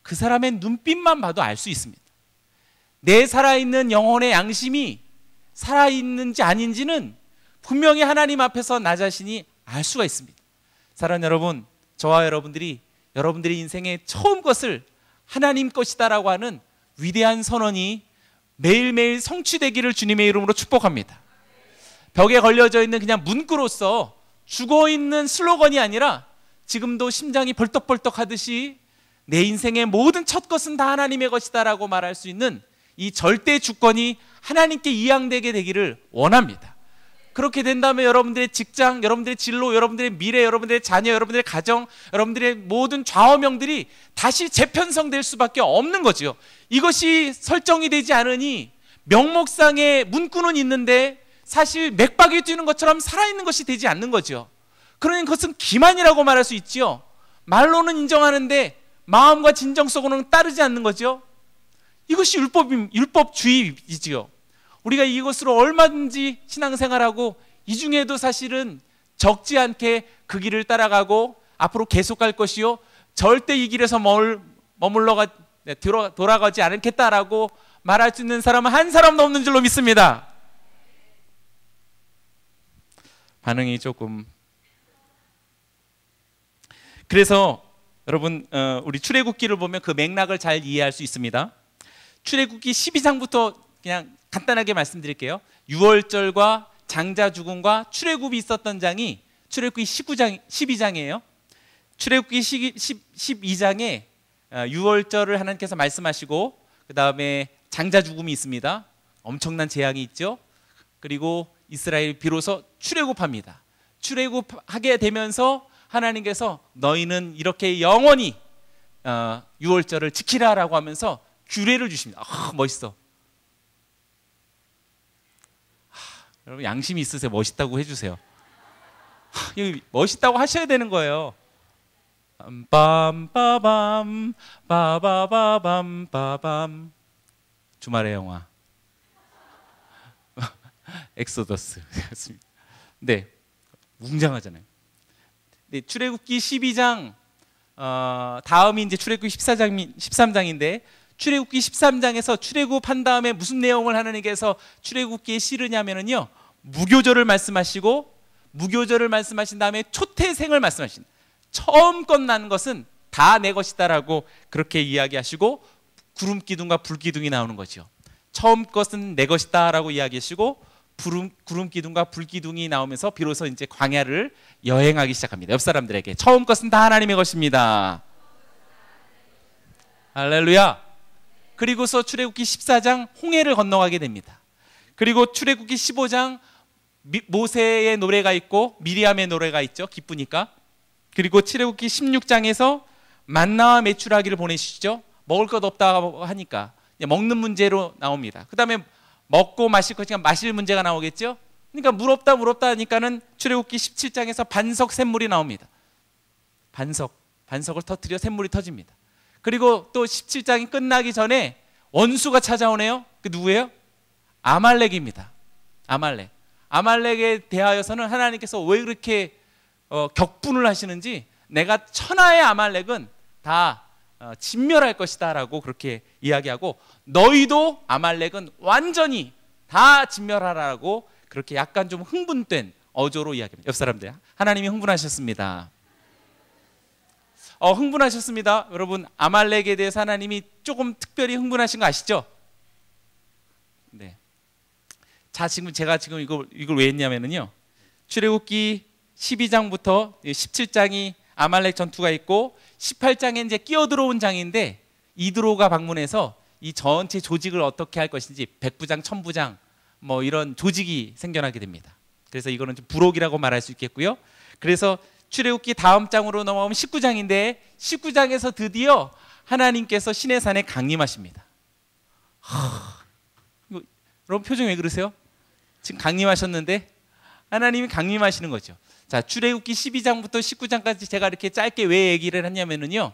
그 사람의 눈빛만 봐도 알 수 있습니다. 내 살아있는 영혼의 양심이 살아있는지 아닌지는 분명히 하나님 앞에서 나 자신이 알 수가 있습니다. 사랑하는 여러분, 저와 여러분들이 여러분들의 인생의 처음 것을 하나님 것이다라고 하는 위대한 선언이 매일매일 성취되기를 주님의 이름으로 축복합니다. 벽에 걸려져 있는 그냥 문구로서 죽어 있는 슬로건이 아니라 지금도 심장이 벌떡벌떡 하듯이 내 인생의 모든 첫 것은 다 하나님의 것이다라고 말할 수 있는 이 절대 주권이 하나님께 이양되게 되기를 원합니다. 그렇게 된다면 여러분들의 직장, 여러분들의 진로, 여러분들의 미래, 여러분들의 자녀, 여러분들의 가정, 여러분들의 모든 좌우명들이 다시 재편성될 수밖에 없는 거지요. 이것이 설정이 되지 않으니 명목상의 문구는 있는데 사실 맥박이 뛰는 것처럼 살아있는 것이 되지 않는 거죠. 그러니 그것은 기만이라고 말할 수 있지요. 말로는 인정하는데 마음과 진정성으로는 따르지 않는 거죠. 이것이 율법 율법주의이지요. 우리가 이것으로 얼마든지 신앙생활하고 이 중에도 사실은 적지 않게 그 길을 따라가고 앞으로 계속 갈 것이요 절대 이 길에서 머물러 가 네, 돌아가지 않겠다라고 말할 수 있는 사람은 한 사람도 없는 줄로 믿습니다. 반응이 조금 그래서 여러분 어, 우리 출애굽기를 보면 그 맥락을 잘 이해할 수 있습니다. 출애굽기 12장부터 그냥 간단하게 말씀드릴게요. 6월절과 장자 죽음과 출애굽이 있었던 장이 출애굽기 19장 12장이에요. 출애굽기 12장에 6월절을 어, 하나님께서 말씀하시고 그 다음에 장자 죽음이 있습니다. 엄청난 재앙이 있죠. 그리고 이스라엘 비로소 출애굽합니다. 출애굽하게 되면서 하나님께서 너희는 이렇게 영원히 어, 6월절을 지키라라고 하면서 규례를 주십니다. 아, 멋있어. 하, 여러분 양심이 있으세요. 멋있다고 해주세요. 하, 멋있다고 하셔야 되는 거예요. 빰빠밤 빠바바밤 빠밤 주말의 영화 *laughs* 엑소더스 네 웅장하잖아요. 네, 출애굽기 12장 어, 다음이 이제 출애굽기 14장 13장인데 출애굽기 13장에서 출애굽한 다음에 무슨 내용을 하나님께서 출애굽기에 실으냐면은요. 무교절을 말씀하시고 무교절을 말씀하신 다음에 초태생을 말씀하신 처음 끝난 것은 다 내 것이다라고 그렇게 이야기하시고 구름 기둥과 불 기둥이 나오는 거죠. 처음 것은 내 것이다라고 이야기하시고 구름, 구름 기둥과 불 기둥이 나오면서 비로소 이제 광야를 여행하기 시작합니다. 옆 사람들에게 처음 것은 다 하나님의 것입니다. 할렐루야. 그리고서 출애굽기 14장 홍해를 건너가게 됩니다. 그리고 출애굽기 15장 모세의 노래가 있고 미리암의 노래가 있죠. 기쁘니까. 그리고 출애굽기 16장에서 만나와 메추라기를 보내시죠. 먹을 것 없다고 하니까 먹는 문제로 나옵니다. 그다음에 먹고 마실 것이니까 마실 문제가 나오겠죠. 그러니까 물 없다 물 없다 하니까는 출애굽기 17장에서 반석 샘물이 나옵니다. 반석 반석을 터뜨려 샘물이 터집니다. 그리고 또 17장이 끝나기 전에 원수가 찾아오네요. 그 누구예요? 아말렉입니다. 아말렉. 아말렉에 대하여서는 하나님께서 왜 그렇게 어, 격분을 하시는지 내가 천하의 아말렉은 다 어, 진멸할 것이다라고 그렇게 이야기하고 너희도 아말렉은 완전히 다 진멸하라고 그렇게 약간 좀 흥분된 어조로 이야기합니다. 옆 사람들 하나님이 흥분하셨습니다. 어, 흥분하셨습니다. 여러분, 아말렉에 대해서 하나님이 조금 특별히 흥분하신 거 아시죠? 네. 자, 지금 제가 지금 이걸 이걸 왜 했냐면은요. 출애굽기 12장부터 17장이 아말렉 전투가 있고 18장에 이제 끼어 들어온 장인데 이드로가 방문해서 이 전체 조직을 어떻게 할 것인지 백부장, 천부장 뭐 이런 조직이 생겨나게 됩니다. 그래서 이거는 좀 부록이라고 말할 수 있겠고요. 그래서 출애굽기 다음 장으로 넘어가면 19장인데 19장에서 드디어 하나님께서 신의 산에 강림하십니다. 하, 이거, 여러분 표정 왜 그러세요? 지금 강림하셨는데 하나님이 강림하시는 거죠. 자, 출애굽기 12장부터 19장까지 제가 이렇게 짧게 왜 얘기를 했냐면은요.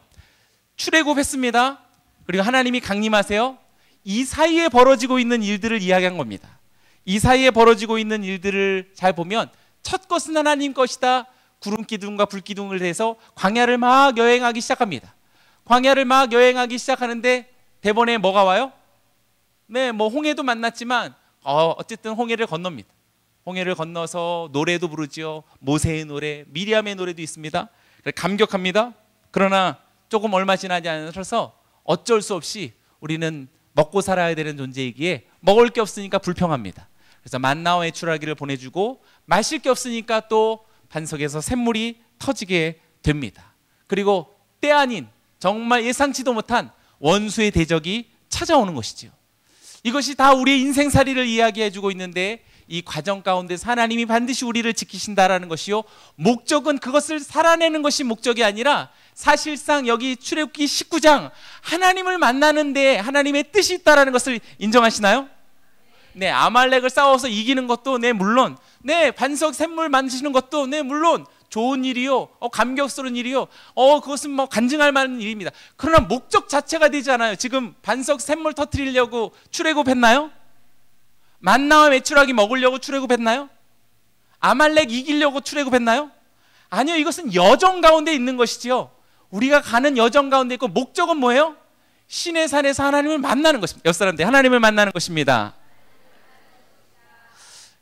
출애굽했습니다. 그리고 하나님이 강림하세요. 이 사이에 벌어지고 있는 일들을 이야기한 겁니다. 이 사이에 벌어지고 있는 일들을 잘 보면 첫 것은 하나님 것이다. 구름 기둥과 불 기둥을 해서 광야를 막 여행하기 시작합니다. 광야를 막 여행하기 시작하는데 대본에 뭐가 와요? 네, 뭐 홍해도 만났지만 어, 어쨌든 홍해를 건넙니다. 홍해를 건너서 노래도 부르지요. 모세의 노래, 미리암의 노래도 있습니다. 감격합니다. 그러나 조금 얼마 지나지 않아서 어쩔 수 없이 우리는 먹고 살아야 되는 존재이기에 먹을 게 없으니까 불평합니다. 그래서 만나와 외출하기를 보내주고 마실 게 없으니까 또 반석에서 샘물이 터지게 됩니다. 그리고 때 아닌 정말 예상치도 못한 원수의 대적이 찾아오는 것이지요. 이것이 다 우리의 인생살이를 이야기해주고 있는데 이 과정 가운데서 하나님이 반드시 우리를 지키신다라는 것이요. 목적은 그것을 살아내는 것이 목적이 아니라 사실상 여기 출애굽기 19장 하나님을 만나는 데 하나님의 뜻이 있다라는 것을 인정하시나요? 네, 아말렉을 싸워서 이기는 것도 네 물론 네 반석 샘물 만드시는 것도 네 물론 좋은 일이요, 어, 감격스러운 일이요, 어 그것은 뭐 간증할 만한 일입니다. 그러나 목적 자체가 되지 않아요. 지금 반석 샘물 터트리려고 출애굽했나요? 만나와 메추라기 먹으려고 출애굽했나요? 아말렉 이기려고 출애굽했나요? 아니요, 이것은 여정 가운데 있는 것이지요. 우리가 가는 여정 가운데 있고 목적은 뭐예요? 신의 산에서 하나님을 만나는 것입니다. 옆 사람들 하나님을 만나는 것입니다.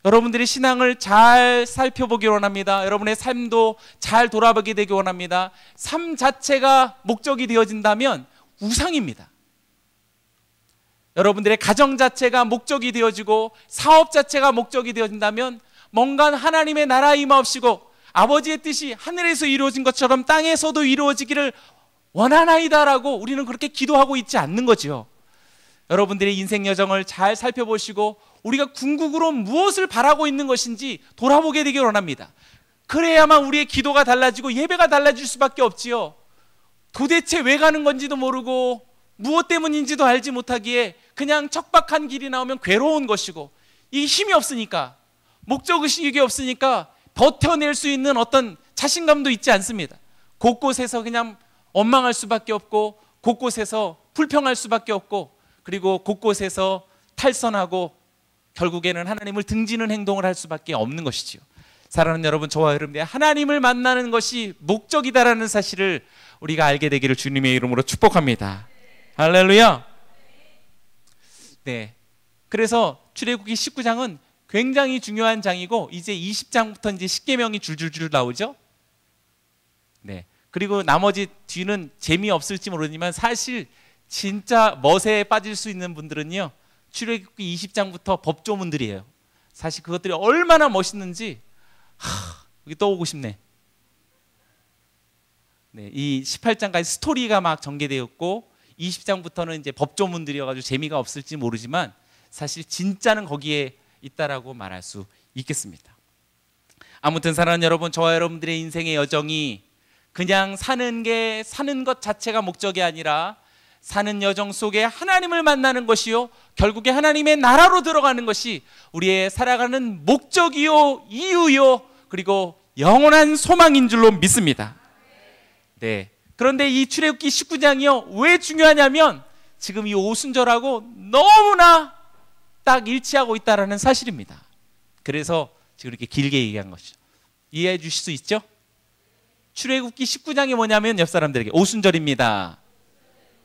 여러분들이 신앙을 잘 살펴보기 원합니다. 여러분의 삶도 잘 돌아보게 되기 원합니다. 삶 자체가 목적이 되어진다면 우상입니다. 여러분들의 가정 자체가 목적이 되어지고 사업 자체가 목적이 되어진다면 뭔가 하나님의 나라 임하옵시고 아버지의 뜻이 하늘에서 이루어진 것처럼 땅에서도 이루어지기를 원하나이다라고 우리는 그렇게 기도하고 있지 않는 거지요. 여러분들의 인생 여정을 잘 살펴보시고 우리가 궁극으로 무엇을 바라고 있는 것인지 돌아보게 되기 원합니다. 그래야만 우리의 기도가 달라지고 예배가 달라질 수밖에 없지요. 도대체 왜 가는 건지도 모르고 무엇 때문인지도 알지 못하기에 그냥 척박한 길이 나오면 괴로운 것이고 이 힘이 없으니까 목적의식이 없으니까 버텨낼 수 있는 어떤 자신감도 있지 않습니다. 곳곳에서 그냥 원망할 수밖에 없고 곳곳에서 불평할 수밖에 없고 그리고 곳곳에서 탈선하고 결국에는 하나님을 등지는 행동을 할 수밖에 없는 것이지요. 사랑하는 여러분, 저와 여러분들 하나님을 만나는 것이 목적이다라는 사실을 우리가 알게 되기를 주님의 이름으로 축복합니다. 할렐루야. 네. 그래서 출애굽기 19장은 굉장히 중요한 장이고 이제 20장부터 이제 10계명이 줄줄줄 나오죠. 네. 그리고 나머지 뒤는 재미없을지 모르지만 사실 진짜 멋에 빠질 수 있는 분들은요. 출애굽기 20장부터 법조문들이에요. 사실 그것들이 얼마나 멋있는지 하, 여기 떠오고 싶네. 네, 이 18장까지 스토리가 막 전개되었고 20장부터는 이제 법조문들이어 가지고 재미가 없을지 모르지만 사실 진짜는 거기에 있다라고 말할 수 있겠습니다. 아무튼 사랑하는 여러분, 저와 여러분들의 인생의 여정이 그냥 사는 게 사는 것 자체가 목적이 아니라 사는 여정 속에 하나님을 만나는 것이요. 결국에 하나님의 나라로 들어가는 것이 우리의 살아가는 목적이요, 이유요, 그리고 영원한 소망인 줄로 믿습니다. 네. 그런데 이 출애굽기 19장이요. 왜 중요하냐면 지금 이 오순절하고 너무나 딱 일치하고 있다라는 사실입니다. 그래서 지금 이렇게 길게 얘기한 것이죠. 이해해 주실 수 있죠? 출애굽기 19장이 뭐냐면 옆 사람들에게 오순절입니다.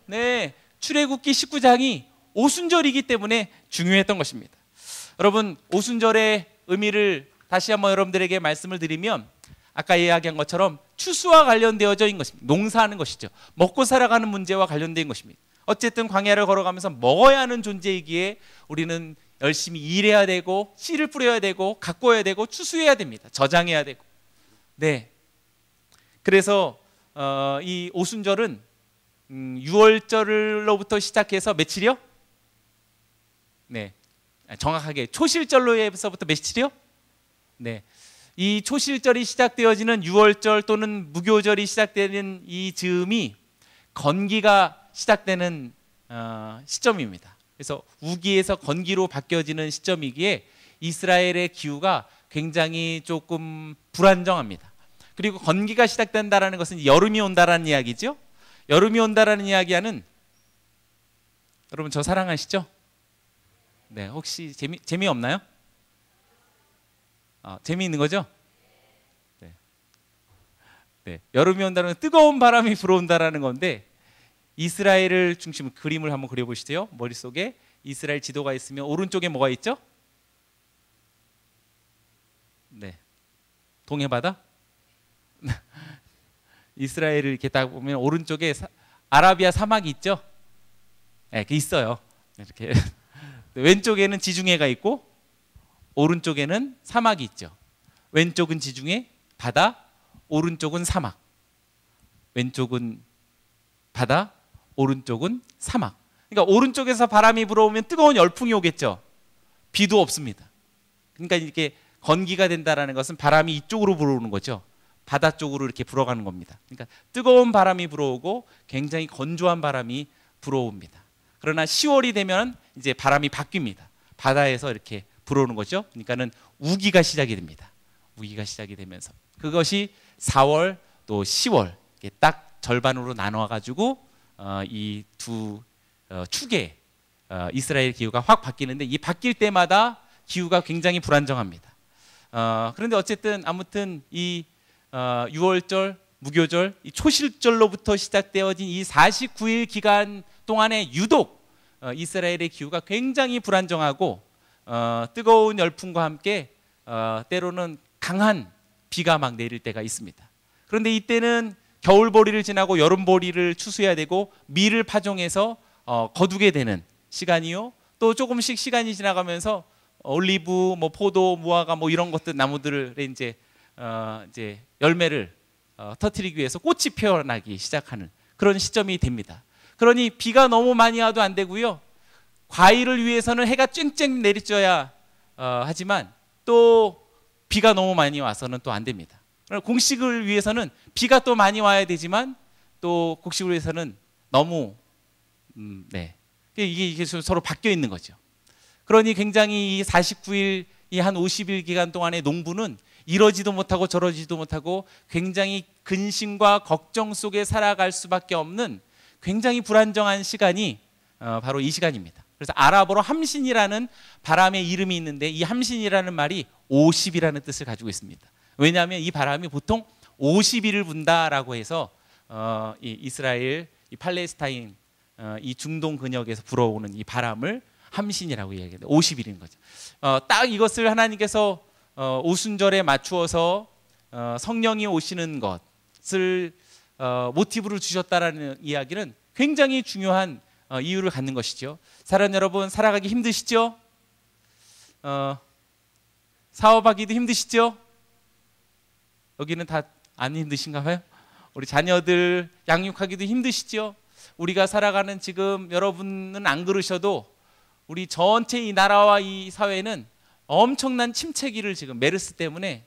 네, 출애굽기 19장이 오순절이기 때문에 중요했던 것입니다. 여러분, 오순절의 의미를 다시 한번 여러분들에게 말씀을 드리면 아까 이야기한 것처럼 추수와 관련되어져 있는 것입니다. 농사하는 것이죠. 먹고 살아가는 문제와 관련된 것입니다. 어쨌든 광야를 걸어가면서 먹어야 하는 존재이기에 우리는 열심히 일해야 되고 씨를 뿌려야 되고 가꿔야 되고 추수해야 됩니다. 저장해야 되고. 네. 그래서 어, 이 오순절은 음, 6월절로부터 시작해서 며칠이요? 네. 정확하게 초실절로에서부터 며칠이요? 네. 이 초실절이 시작되어지는 6월절 또는 무교절이 시작되는 이 즈음이 건기가 시작되는 어, 시점입니다. 그래서 우기에서 건기로 바뀌어지는 시점이기에 이스라엘의 기후가 굉장히 조금 불안정합니다. 그리고 건기가 시작된다라는 것은 여름이 온다라는 이야기죠. 여름이 온다라는 이야기하는 여러분 저 사랑하시죠? 네, 혹시 재미 재미 없나요? 어, 재미있는 거죠? 네. 네. 여름이 온다는 뜨거운 바람이 불어온다라는 건데 이스라엘을 중심 그림을 한번 그려보시죠. 머릿속에 이스라엘 지도가 있으면 오른쪽에 뭐가 있죠? 네. 동해 바다? *laughs* 이스라엘을 이렇게 딱 보면 오른쪽에 사, 아라비아 사막이 있죠? 네, 그 있어요. 이렇게 *laughs* 왼쪽에는 지중해가 있고 오른쪽에는 사막이 있죠. 왼쪽은 지중해, 바다, 오른쪽은 사막. 왼쪽은 바다, 오른쪽은 사막. 그러니까 오른쪽에서 바람이 불어오면 뜨거운 열풍이 오겠죠. 비도 없습니다. 그러니까 이렇게 건기가 된다라는 것은 바람이 이쪽으로 불어오는 거죠. 바다 쪽으로 이렇게 불어가는 겁니다. 그러니까 뜨거운 바람이 불어오고 굉장히 건조한 바람이 불어옵니다. 그러나 10월이 되면 이제 바람이 바뀝니다. 바다에서 이렇게 불어오는 거죠. 그러니까는 우기가 시작이 됩니다. 우기가 시작이 되면서 그것이 4월 또 10월 딱 절반으로 나눠 가지고 어, 이두 어, 축의 어, 이스라엘 기후가 확 바뀌는데 이 바뀔 때마다 기후가 굉장히 불안정합니다. 어, 그런데 어쨌든 아무튼 이 어, 6월절 무교절 이 초실절로부터 시작되어진 이 49일 기간 동안에 유독 어, 이스라엘의 기후가 굉장히 불안정하고 어, 뜨거운 열풍과 함께 어, 때로는 강한 비가 막 내릴 때가 있습니다. 그런데 이때는 겨울보리를 지나고 여름보리를 추수해야 되고 밀을 파종해서 어, 거두게 되는 시간이요. 또 조금씩 시간이 지나가면서 올리브, 뭐 포도, 무화과 뭐 이런 것들 나무들을 이제 어, 이제 열매를 어, 터트리기 위해서 꽃이 피어나기 시작하는 그런 시점이 됩니다. 그러니 비가 너무 많이 와도 안 되고요. 과일을 위해서는 해가 쨍쨍 내리쬐야 어, 하지만 또 비가 너무 많이 와서는 또 안 됩니다. 공식을 위해서는 비가 또 많이 와야 되지만 또 곡식을 위해서는 너무 음, 네 이게, 이게 서로 바뀌어 있는 거죠. 그러니 굉장히 이 49일 이한 50일 기간 동안의 농부는 이러지도 못하고 저러지도 못하고 굉장히 근심과 걱정 속에 살아갈 수밖에 없는 굉장히 불안정한 시간이 어, 바로 이 시간입니다. 그래서 아랍어로 함신이라는 바람의 이름이 있는데 이 함신이라는 말이 50이라는 뜻을 가지고 있습니다. 왜냐하면 이 바람이 보통 50일을 분다라고 해서 어, 이 이스라엘, 이 팔레스타인, 어, 이 중동 근역에서 불어오는 이 바람을 함신이라고 이야기합니다. 50일인 거죠. 어, 딱 이것을 하나님께서 어, 오순절에 맞추어서 어, 성령이 오시는 것을 어, 모티브로 주셨다라는 이야기는 굉장히 중요한 어, 이유를 갖는 것이죠. 사랑 여러분 살아가기 힘드시죠? 어, 사업하기도 힘드시죠? 여기는 다 안 힘드신가 봐요? 우리 자녀들 양육하기도 힘드시죠? 우리가 살아가는 지금 여러분은 안 그러셔도 우리 전체 이 나라와 이 사회는 엄청난 침체기를 지금 메르스 때문에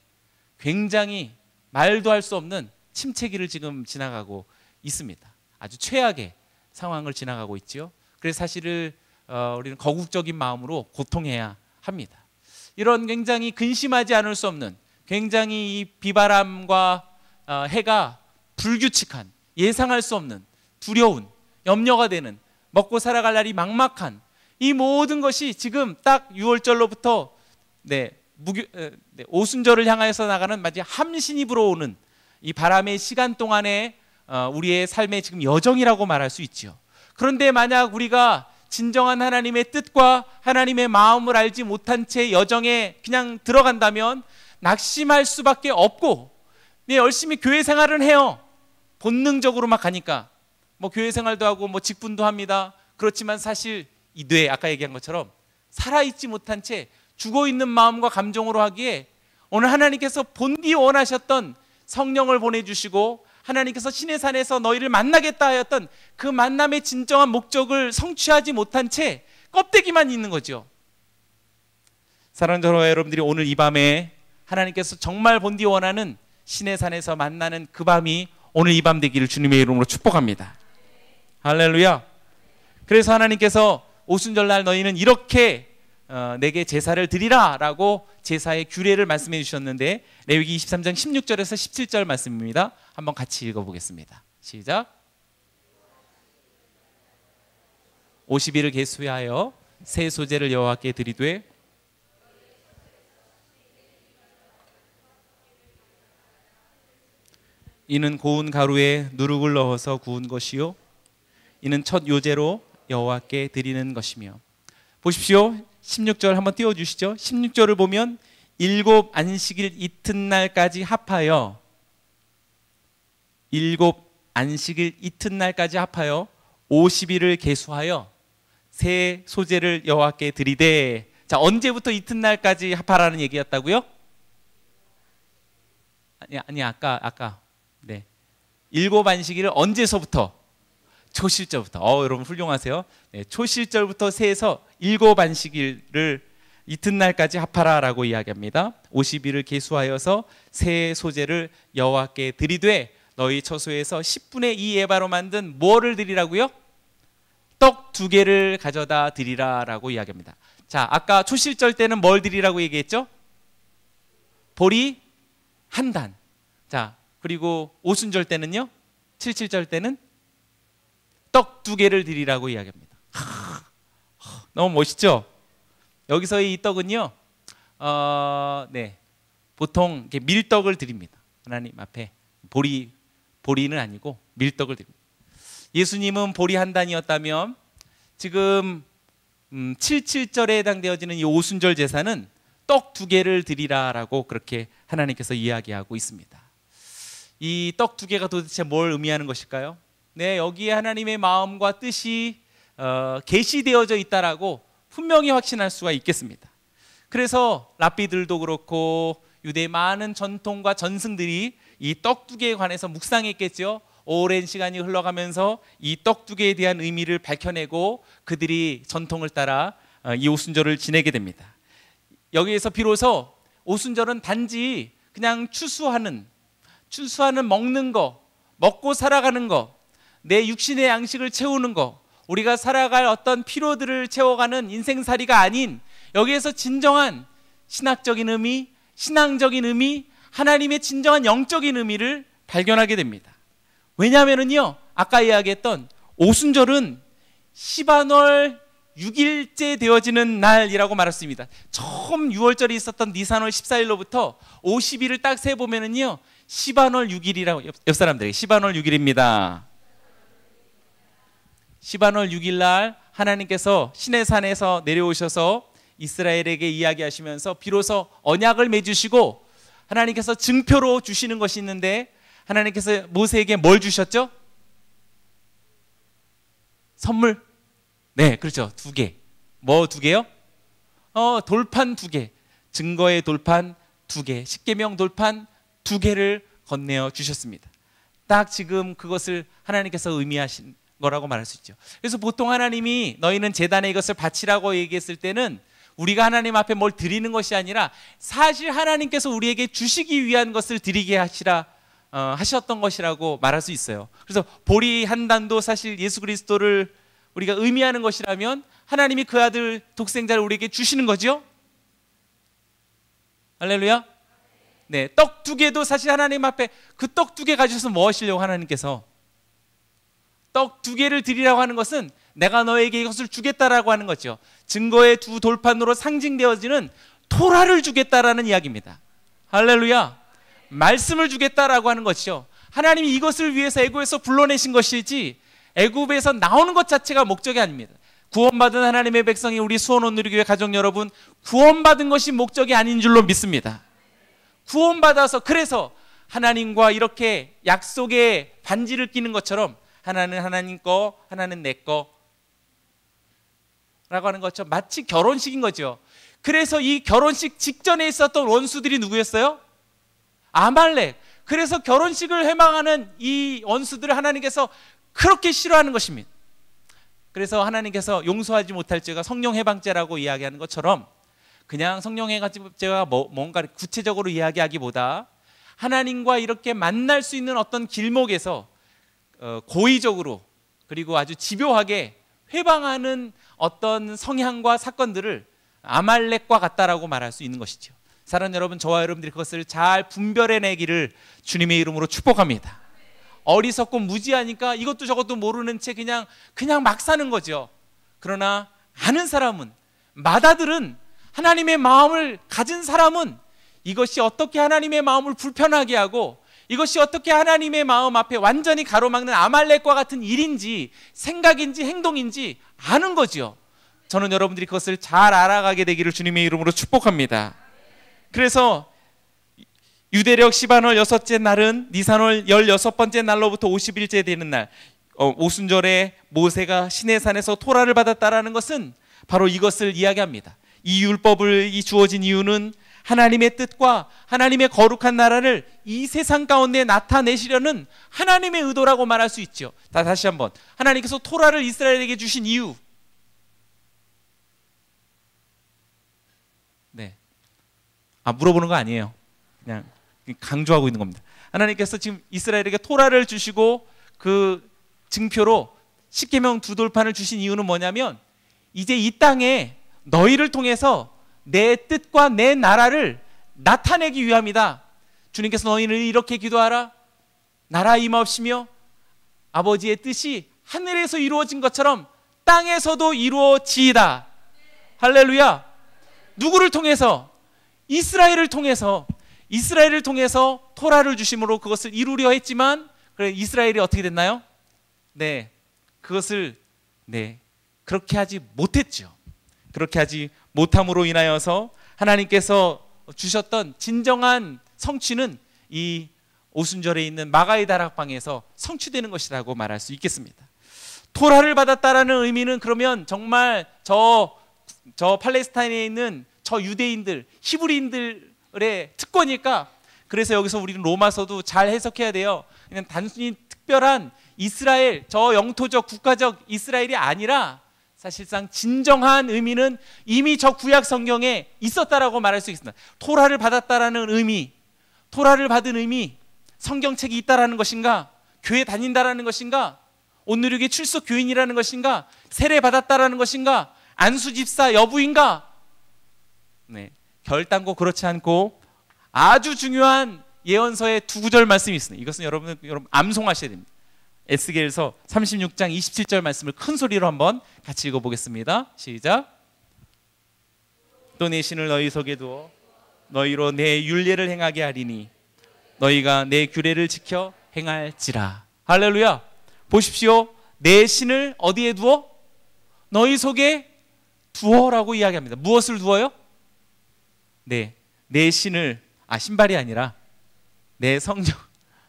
굉장히 말도 할 수 없는 침체기를 지금 지나가고 있습니다. 아주 최악의 상황을 지나가고 있지요. 그래서 사실을 어, 우리는 거국적인 마음으로 고통해야 합니다. 이런 굉장히 근심하지 않을 수 없는 굉장히 이 비바람과 어, 해가 불규칙한 예상할 수 없는 두려운 염려가 되는 먹고 살아갈 날이 막막한 이 모든 것이 지금 딱 6월절로부터 네, 무교, 네, 오순절을 향하여서 나가는 마치 함신이 불어오는 이 바람의 시간 동안에 어, 우리의 삶의 지금 여정이라고 말할 수 있지요. 그런데 만약 우리가 진정한 하나님의 뜻과 하나님의 마음을 알지 못한 채 여정에 그냥 들어간다면 낙심할 수밖에 없고 네, 열심히 교회 생활은 해요. 본능적으로 막 가니까 뭐 교회 생활도 하고 뭐 직분도 합니다. 그렇지만 사실 이 뇌 아까 얘기한 것처럼 살아있지 못한 채 죽어 있는 마음과 감정으로 하기에 오늘 하나님께서 본디 원하셨던 성령을 보내주시고 하나님께서 신의 산에서 너희를 만나겠다 하였던 그 만남의 진정한 목적을 성취하지 못한 채 껍데기만 있는 거죠. 사랑하는 여러분들이 오늘 이 밤에 하나님께서 정말 본디 원하는 신의 산에서 만나는 그 밤이 오늘 이 밤 되기를 주님의 이름으로 축복합니다. 할렐루야. 그래서 하나님께서 오순절 날 너희는 이렇게 어, 내게 제사를 드리라라고 제사의 규례를 말씀해 주셨는데 레위기 23장 16절에서 17절 말씀입니다. 한번 같이 읽어 보겠습니다. 시작. 50일을 계수하여 새 소재를 여호와께 드리되 이는 고운 가루에 누룩을 넣어서 구운 것이요 이는 첫 요제로 여호와께 드리는 것이며 보십시오 16절 한번 띄워 주시죠. 16절을 보면 일곱 안식일 이튿날까지 합하여 일곱 안식일 이튿날까지 합하여 50일을 계수하여 새 소재를 여호와께 드리되. 자 언제부터 이튿날까지 합하라는 얘기였다고요? 아니 아니 아까 아까. 네. 일곱 안식일을 언제서부터 초실절부터 어 여러분 훌륭하세요. 네, 초실절부터 세서 일곱 안식일을 이튿날까지 합하라라고 이야기합니다. 50일을 계수하여서 새 소재를 여호와께 드리되 너희 처소에서 10분의 2 에바로 만든 뭐를 드리라고요? 떡 두 개를 가져다 드리라라고 이야기합니다. 자, 아까 초실절 때는 뭘 드리라고 얘기했죠? 보리 한 단. 자, 그리고 오순절 때는요? 칠칠절 때는 떡 두 개를 드리라고 이야기합니다. 너무 멋있죠? 여기서의 이 떡은요, 어, 네, 보통 밀떡을 드립니다. 하나님 앞에 보리 보리는 아니고 밀떡을 드립니다. 예수님은 보리 한 단이었다면 지금 음, 77절에 해당되어지는 이 오순절 제사는 떡 두 개를 드리라라고 그렇게 하나님께서 이야기하고 있습니다. 이 떡 두 개가 도대체 뭘 의미하는 것일까요? 네, 여기에 하나님의 마음과 뜻이 어, 계시되어져 있다라고 분명히 확신할 수가 있겠습니다. 그래서 랍비들도 그렇고 유대 많은 전통과 전승들이 이 떡두 개에 관해서 묵상했겠죠. 오랜 시간이 흘러가면서 이 떡두 개에 대한 의미를 밝혀내고 그들이 전통을 따라 어, 이 오순절을 지내게 됩니다. 여기에서 비로소 오순절은 단지 그냥 추수하는 추수하는 먹는 거, 먹고 살아가는 거, 내 육신의 양식을 채우는 거, 우리가 살아갈 어떤 피로들을 채워가는 인생살이가 아닌 여기에서 진정한 신학적인 의미, 신앙적인 의미, 하나님의 진정한 영적인 의미를 발견하게 됩니다. 왜냐하면요, 아까 이야기했던 오순절은 시반월 6일째 되어지는 날이라고 말했습니다. 처음 6월절이 있었던 니산월 14일로부터 50일을 딱 세보면은요, 시반월 6일이라고, 옆, 옆 사람들에게 시반월 6일입니다. 시반월 6일 날 하나님께서 신의 산에서 내려오셔서 이스라엘에게 이야기하시면서 비로소 언약을 맺으시고 하나님께서 증표로 주시는 것이 있는데 하나님께서 모세에게 뭘 주셨죠? 선물. 네, 그렇죠. 두 개. 뭐 두 개요? 어, 돌판 두 개. 증거의 돌판 두 개. 십계명 돌판 두 개를 건네어 주셨습니다. 딱 지금 그것을 하나님께서 의미하신 거라고 말할 수 있죠. 그래서 보통 하나님이 너희는 재단에 이것을 바치라고 얘기했을 때는 우리가 하나님 앞에 뭘 드리는 것이 아니라 사실 하나님께서 우리에게 주시기 위한 것을 드리게 하시라 어, 하셨던 것이라고 말할 수 있어요. 그래서 보리 한 단도 사실 예수 그리스도를 우리가 의미하는 것이라면 하나님이 그 아들 독생자를 우리에게 주시는 거죠. 할렐루야. 네, 떡 두 개도 사실 하나님 앞에 그 떡 두 개 가지고서 뭐 하시려고 하나님께서 떡 두 개를 드리라고 하는 것은 내가 너에게 이것을 주겠다라고 하는 거죠. 증거의 두 돌판으로 상징되어지는 토라를 주겠다라는 이야기입니다. 할렐루야. 말씀을 주겠다라고 하는 것이죠. 하나님이 이것을 위해서 애굽에서 불러내신 것이지 애굽에서 나오는 것 자체가 목적이 아닙니다. 구원받은 하나님의 백성이 우리 수원원 누리교회 가족 여러분 구원받은 것이 목적이 아닌 줄로 믿습니다. 구원받아서 그래서 하나님과 이렇게 약속의 반지를 끼는 것처럼 하나는 하나님 거, 하나는 내 거. 하는 것처럼 마치 결혼식인 거죠. 그래서 이 결혼식 직전에 있었던 원수들이 누구였어요? 아말렉. 그래서 결혼식을 해망하는 이 원수들을 하나님께서 그렇게 싫어하는 것입니다. 그래서 하나님께서 용서하지 못할 죄가 성령 해방죄라고 이야기하는 것처럼 그냥 성령 해방죄가 뭐, 뭔가 구체적으로 이야기하기보다 하나님과 이렇게 만날 수 있는 어떤 길목에서 어, 고의적으로 그리고 아주 집요하게 회방하는 어떤 성향과 사건들을 아말렉과 같다라고 말할 수 있는 것이죠. 사랑 여러분, 저와 여러분들이 그것을 잘 분별해내기를 주님의 이름으로 축복합니다. 어리석고 무지하니까 이것도 저것도 모르는 채 그냥 그냥 막 사는 거죠. 그러나 아는 사람은 마다들은 하나님의 마음을 가진 사람은 이것이 어떻게 하나님의 마음을 불편하게 하고 이것이 어떻게 하나님의 마음 앞에 완전히 가로막는 아말렉과 같은 일인지 생각인지 행동인지 아는 거지요. 저는 여러분들이 그것을 잘 알아가게 되기를 주님의 이름으로 축복합니다. 그래서 유대력 시반월 여섯째 날은 니산월 열여섯 번째 날로부터 50일째 되는 날 어, 오순절에 모세가 시내산에서 토라를 받았다라는 것은 바로 이것을 이야기합니다. 이 율법을 이 주어진 이유는 하나님의 뜻과 하나님의 거룩한 나라를 이 세상 가운데 나타내시려는 하나님의 의도라고 말할 수 있죠. 다 다시 한번 하나님께서 토라를 이스라엘에게 주신 이유. 네. 아 물어보는 거 아니에요. 그냥 강조하고 있는 겁니다. 하나님께서 지금 이스라엘에게 토라를 주시고 그 증표로 십계명 두 돌판을 주신 이유는 뭐냐면 이제 이 땅에 너희를 통해서 내 뜻과 내 나라를 나타내기 위함이다. 주님께서 너희를 이렇게 기도하라. 나라 임하옵시며 아버지의 뜻이 하늘에서 이루어진 것처럼 땅에서도 이루어지이다. 할렐루야. 누구를 통해서? 이스라엘을 통해서 이스라엘을 통해서 토라를 주심으로 그것을 이루려 했지만 그래 이스라엘이 어떻게 됐나요? 네. 그것을 네. 그렇게 하지 못했죠. 그렇게 하지 못함으로 인하여서 하나님께서 주셨던 진정한 성취는 이 오순절에 있는 마가이 다락방에서 성취되는 것이라고 말할 수 있겠습니다. 토라를 받았다라는 의미는 그러면 정말 저, 저 팔레스타인에 있는 저 유대인들, 히브리인들의 특권일까? 그래서 여기서 우리는 로마서도 잘 해석해야 돼요. 그냥 단순히 특별한 이스라엘, 저 영토적 국가적 이스라엘이 아니라 사실상 진정한 의미는 이미 저 구약 성경에 있었다라고 말할 수 있습니다. 토라를 받았다라는 의미, 토라를 받은 의미, 성경책이 있다라는 것인가? 교회 다닌다라는 것인가? 온누리교 출석 교인이라는 것인가? 세례 받았다라는 것인가? 안수 집사 여부인가? 네. 결단코 그렇지 않고 아주 중요한 예언서의 두 구절 말씀이 있습니다. 이것은 여러분 여러분 암송하셔야 됩니다. 에스겔서 36장 27절 말씀을 큰 소리로 한번 같이 읽어보겠습니다. 시작. 또 내 신을 너희 속에 두어 너희로 내 윤례를 행하게 하리니 너희가 내 규례를 지켜 행할지라. 할렐루야. 보십시오. 내 신을 어디에 두어? 너희 속에 두어라고 이야기합니다. 무엇을 두어요? 네. 내 신을 아 신발이 아니라 내 성령,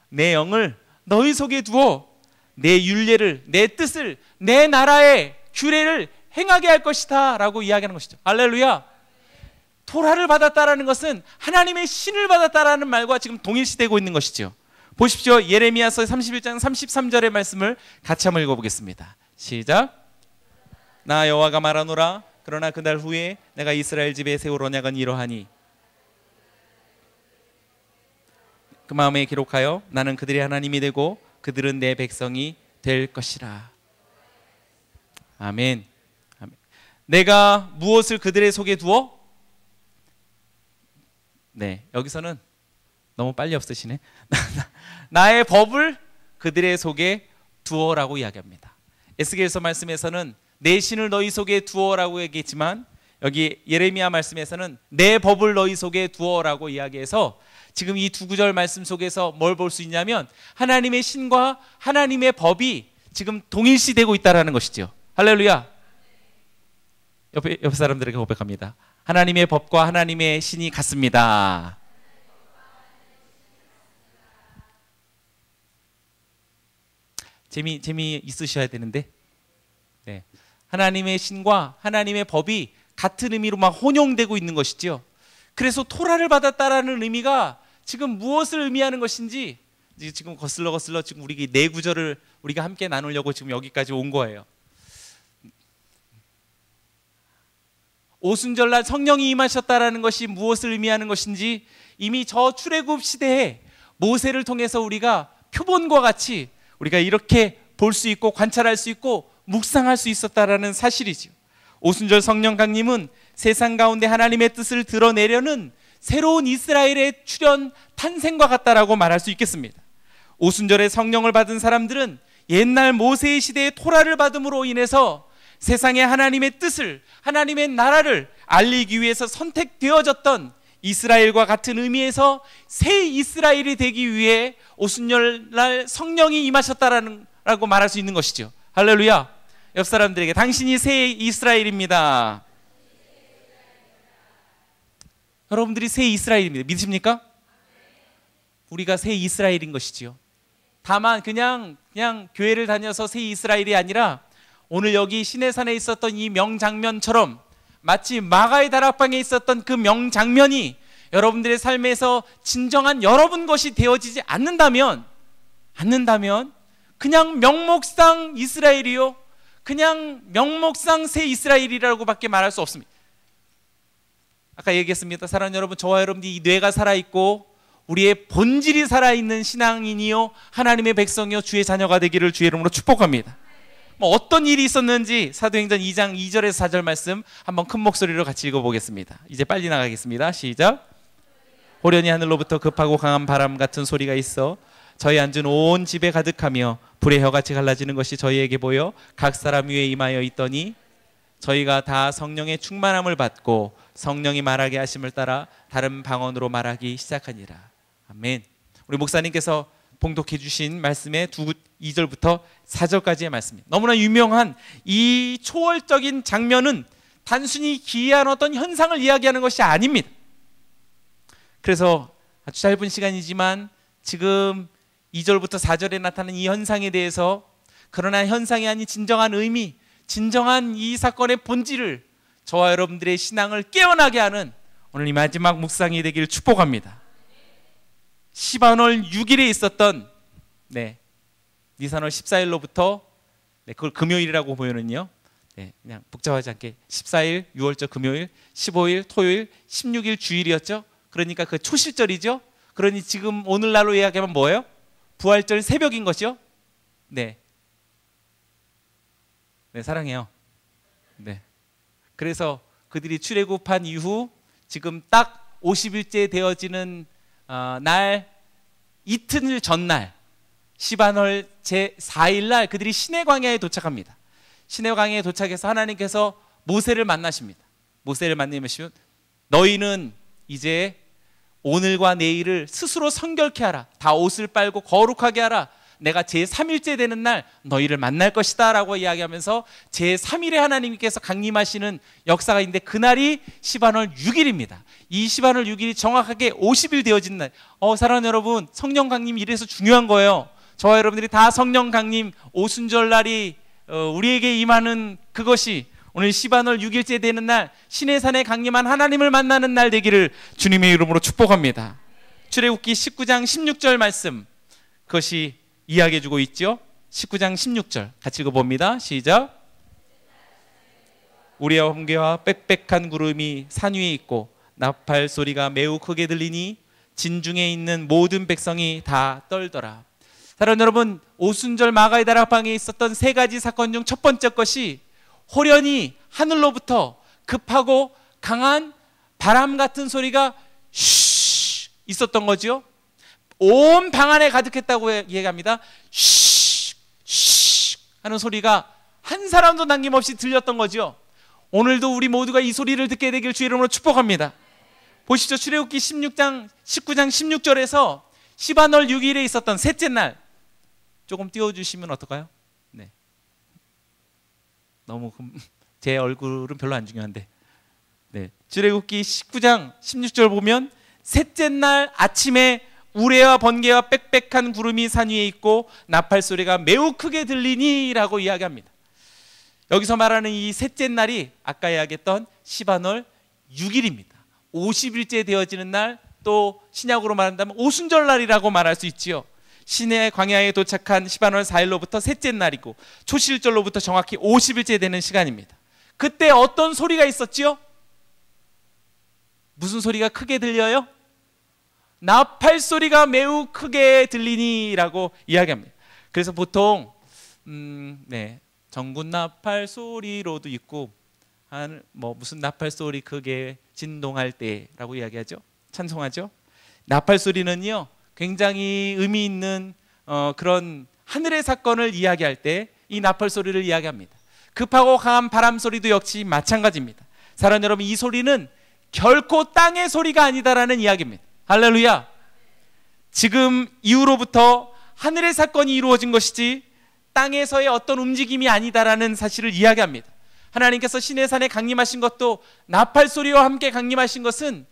내 영을 너희 속에 두어 내 윤례를, 내 뜻을, 내 나라의 규례를 행하게 할 것이다라고 이야기하는 것이죠. 할렐루야. 토라를 받았다라는 것은 하나님의 신을 받았다라는 말과 지금 동일시되고 있는 것이죠. 보십시오. 예레미야서 31장 33절의 말씀을 같이 한번 읽어보겠습니다. 시작. 나 여호와가 말하노라. 그러나 그날 후에 내가 이스라엘 집에 세울 언약은 이러하니 그 마음에 기록하여 나는 그들의 하나님이 되고 그들은 내 백성이 될 것이라. 아멘. 아멘. 내가 무엇을 그들의 속에 두어? 네, 여기서는 너무 빨리 없으시네. *laughs* 나의 법을 그들의 속에 두어라고 이야기합니다. 에스겔서 말씀에서는 내 신을 너희 속에 두어라고 얘기했지만 여기 예레미야 말씀에서는 내 법을 너희 속에 두어라고 이야기해서 지금 이 두 구절 말씀 속에서 뭘 볼 수 있냐면 하나님의 신과 하나님의 법이 지금 동일시되고 있다라는 것이죠. 할렐루야. 옆에 옆 사람들에게 고백합니다. 하나님의 법과 하나님의 신이 같습니다. 재미 재미 있으셔야 되는데. 네. 하나님의 신과 하나님의 법이 같은 의미로 막 혼용되고 있는 것이지요. 그래서 토라를 받았다라는 의미가 지금 무엇을 의미하는 것인지 지금 거슬러 거슬러 지금 우리 네 구절을 우리가 함께 나누려고 지금 여기까지 온 거예요. 오순절 날 성령이 임하셨다라는 것이 무엇을 의미하는 것인지 이미 저 출애굽 시대에 모세를 통해서 우리가 표본과 같이 우리가 이렇게 볼 수 있고 관찰할 수 있고 묵상할 수 있었다라는 사실이지요. 오순절 성령 강림은 세상 가운데 하나님의 뜻을 드러내려는 새로운 이스라엘의 출현 탄생과 같다라고 말할 수 있겠습니다. 오순절에 성령을 받은 사람들은 옛날 모세의 시대의 토라를 받음으로 인해서 세상에 하나님의 뜻을 하나님의 나라를 알리기 위해서 선택되어졌던 이스라엘과 같은 의미에서 새 이스라엘이 되기 위해 오순절 날 성령이 임하셨다라는 라고 말할 수 있는 것이죠. 할렐루야. 옆 사람들에게 당신이 새 이스라엘입니다. 여러분들이 새 이스라엘입니다. 믿으십니까? 우리가 새 이스라엘인 것이지요. 다만 그냥 그냥 교회를 다녀서 새 이스라엘이 아니라 오늘 여기 시내산에 있었던 이 명장면처럼 마치 마가의 다락방에 있었던 그 명장면이 여러분들의 삶에서 진정한 여러분 것이 되어지지 않는다면 않는다면 그냥 명목상 이스라엘이요. 그냥 명목상 새 이스라엘이라고밖에 말할 수 없습니다. 아까 얘기했습니다. 사랑하는 여러분, 저와 여러분들이 이 뇌가 살아 있고 우리의 본질이 살아 있는 신앙인이요 하나님의 백성이요 주의 자녀가 되기를 주의 이름으로 축복합니다. 뭐 어떤 일이 있었는지 사도행전 2장 2절에서 4절 말씀 한번 큰 목소리로 같이 읽어보겠습니다. 이제 빨리 나가겠습니다. 시작. 호련히 하늘로부터 급하고 강한 바람 같은 소리가 있어 저희 앉은 온 집에 가득하며 불의 혀같이 갈라지는 것이 저희에게 보여 각 사람 위에 임하여 있더니 저희가 다 성령의 충만함을 받고 성령이 말하게 하심을 따라 다른 방언으로 말하기 시작하니라. 아멘. 우리 목사님께서 봉독해 주신 말씀의 두 2절부터 4절까지의 말씀입니다. 너무나 유명한 이 초월적인 장면은 단순히 기이한 어떤 현상을 이야기하는 것이 아닙니다. 그래서 아주 짧은 시간이지만 지금 2절부터 4절에 나타나는 이 현상에 대해서 그러나 현상이 아닌 진정한 의미, 진정한 이 사건의 본질을 저와 여러분들의 신앙을 깨어나게 하는 오늘 이 마지막 묵상이 되기를 축복합니다. 시반월 6일에 있었던 네, 니산월 14일로부터 네, 그걸 금요일이라고 보면은요. 네, 그냥 복잡하지 않게 14일 6월절 금요일, 15일 토요일, 16일 주일이었죠. 그러니까 그 초실절이죠. 그러니 지금 오늘날로 이야기하면 뭐예요? 부활절 새벽인 거죠. 네. 네, 사랑해요. 네. 그래서 그들이 출애굽한 이후 지금 딱 50일째 되어지는 어, 날 이틀 전날 시반월 제 4일 날 그들이 시내 광야에 도착합니다. 시내 광야에 도착해서 하나님께서 모세를 만나십니다. 모세를 만나시면 너희는 이제 오늘과 내일을 스스로 성결케 하라. 다 옷을 빨고 거룩하게 하라. 내가 제3일째 되는 날 너희를 만날 것이다 라고 이야기하면서 제3일에 하나님께서 강림하시는 역사가 있는데 그날이 시반월 6일입니다. 이 시반월 6일이 정확하게 50일 되어진 날. 어, 사랑하는 여러분, 성령 강림이 이래서 중요한 거예요. 저와 여러분들이 다 성령 강림 오순절 날이 어, 우리에게 임하는 그것이 오늘 시반월 6일째 되는 날 신의 산에 강림한 하나님을 만나는 날 되기를 주님의 이름으로 축복합니다. 출애굽기 19장 16절 말씀 그것이 이야기해 주고 있죠. 19장 16절 같이 읽어 봅니다. 시작. 우리의 hom개와 빽빽한 구름이 산 위에 있고 나팔 소리가 매우 크게 들리니 진중에 있는 모든 백성이 다 떨더라. 사랑 여러분, 오순절 마가의 다락방에 있었던 세 가지 사건 중 첫 번째 것이 호련히 하늘로부터 급하고 강한 바람 같은 소리가 쉬 있었던 거죠. 온방 안에 가득했다고 얘기합니다. 쉬, 쉬 하는 소리가 한 사람도 남김없이 들렸던 거죠. 오늘도 우리 모두가 이 소리를 듣게 되길 주 이름으로 축복합니다. 보시죠. 출애굽기 16장 19장 16절에서 시바널 6일에 있었던 셋째 날 조금 띄워 주시면 어떨까요? 너무 제 얼굴은 별로 안 중요한데. 네. 출애굽기 19장 16절 보면 셋째 날 아침에 우레와 번개와 빽빽한 구름이 산 위에 있고 나팔 소리가 매우 크게 들리니라고 이야기합니다. 여기서 말하는 이 셋째 날이 아까 이야기했던 시바놀 6일입니다. 50일째 되어지는 날 또 신약으로 말한다면 오순절 날이라고 말할 수 있지요. 시내 광야에 도착한 시바놀 4일로부터 셋째 날이고 초실절로부터 정확히 50일째 되는 시간입니다. 그때 어떤 소리가 있었지요? 무슨 소리가 크게 들려요? 나팔 소리가 매우 크게 들리니라고 이야기합니다. 그래서 보통 음, 네, 정군 나팔 소리로도 있고 한뭐 무슨 나팔 소리 크게 진동할 때라고 이야기하죠. 찬송하죠. 나팔 소리는요 굉장히 의미 있는 어, 그런 하늘의 사건을 이야기할 때 이 나팔 소리를 이야기합니다. 급하고 강한 바람 소리도 역시 마찬가지입니다. 사랑 여러분 이 소리는 결코 땅의 소리가 아니다라는 이야기입니다. 할렐루야. 지금 이후로부터 하늘의 사건이 이루어진 것이지 땅에서의 어떤 움직임이 아니다라는 사실을 이야기합니다. 하나님께서 신의 산에 강림하신 것도 나팔 소리와 함께 강림하신 것은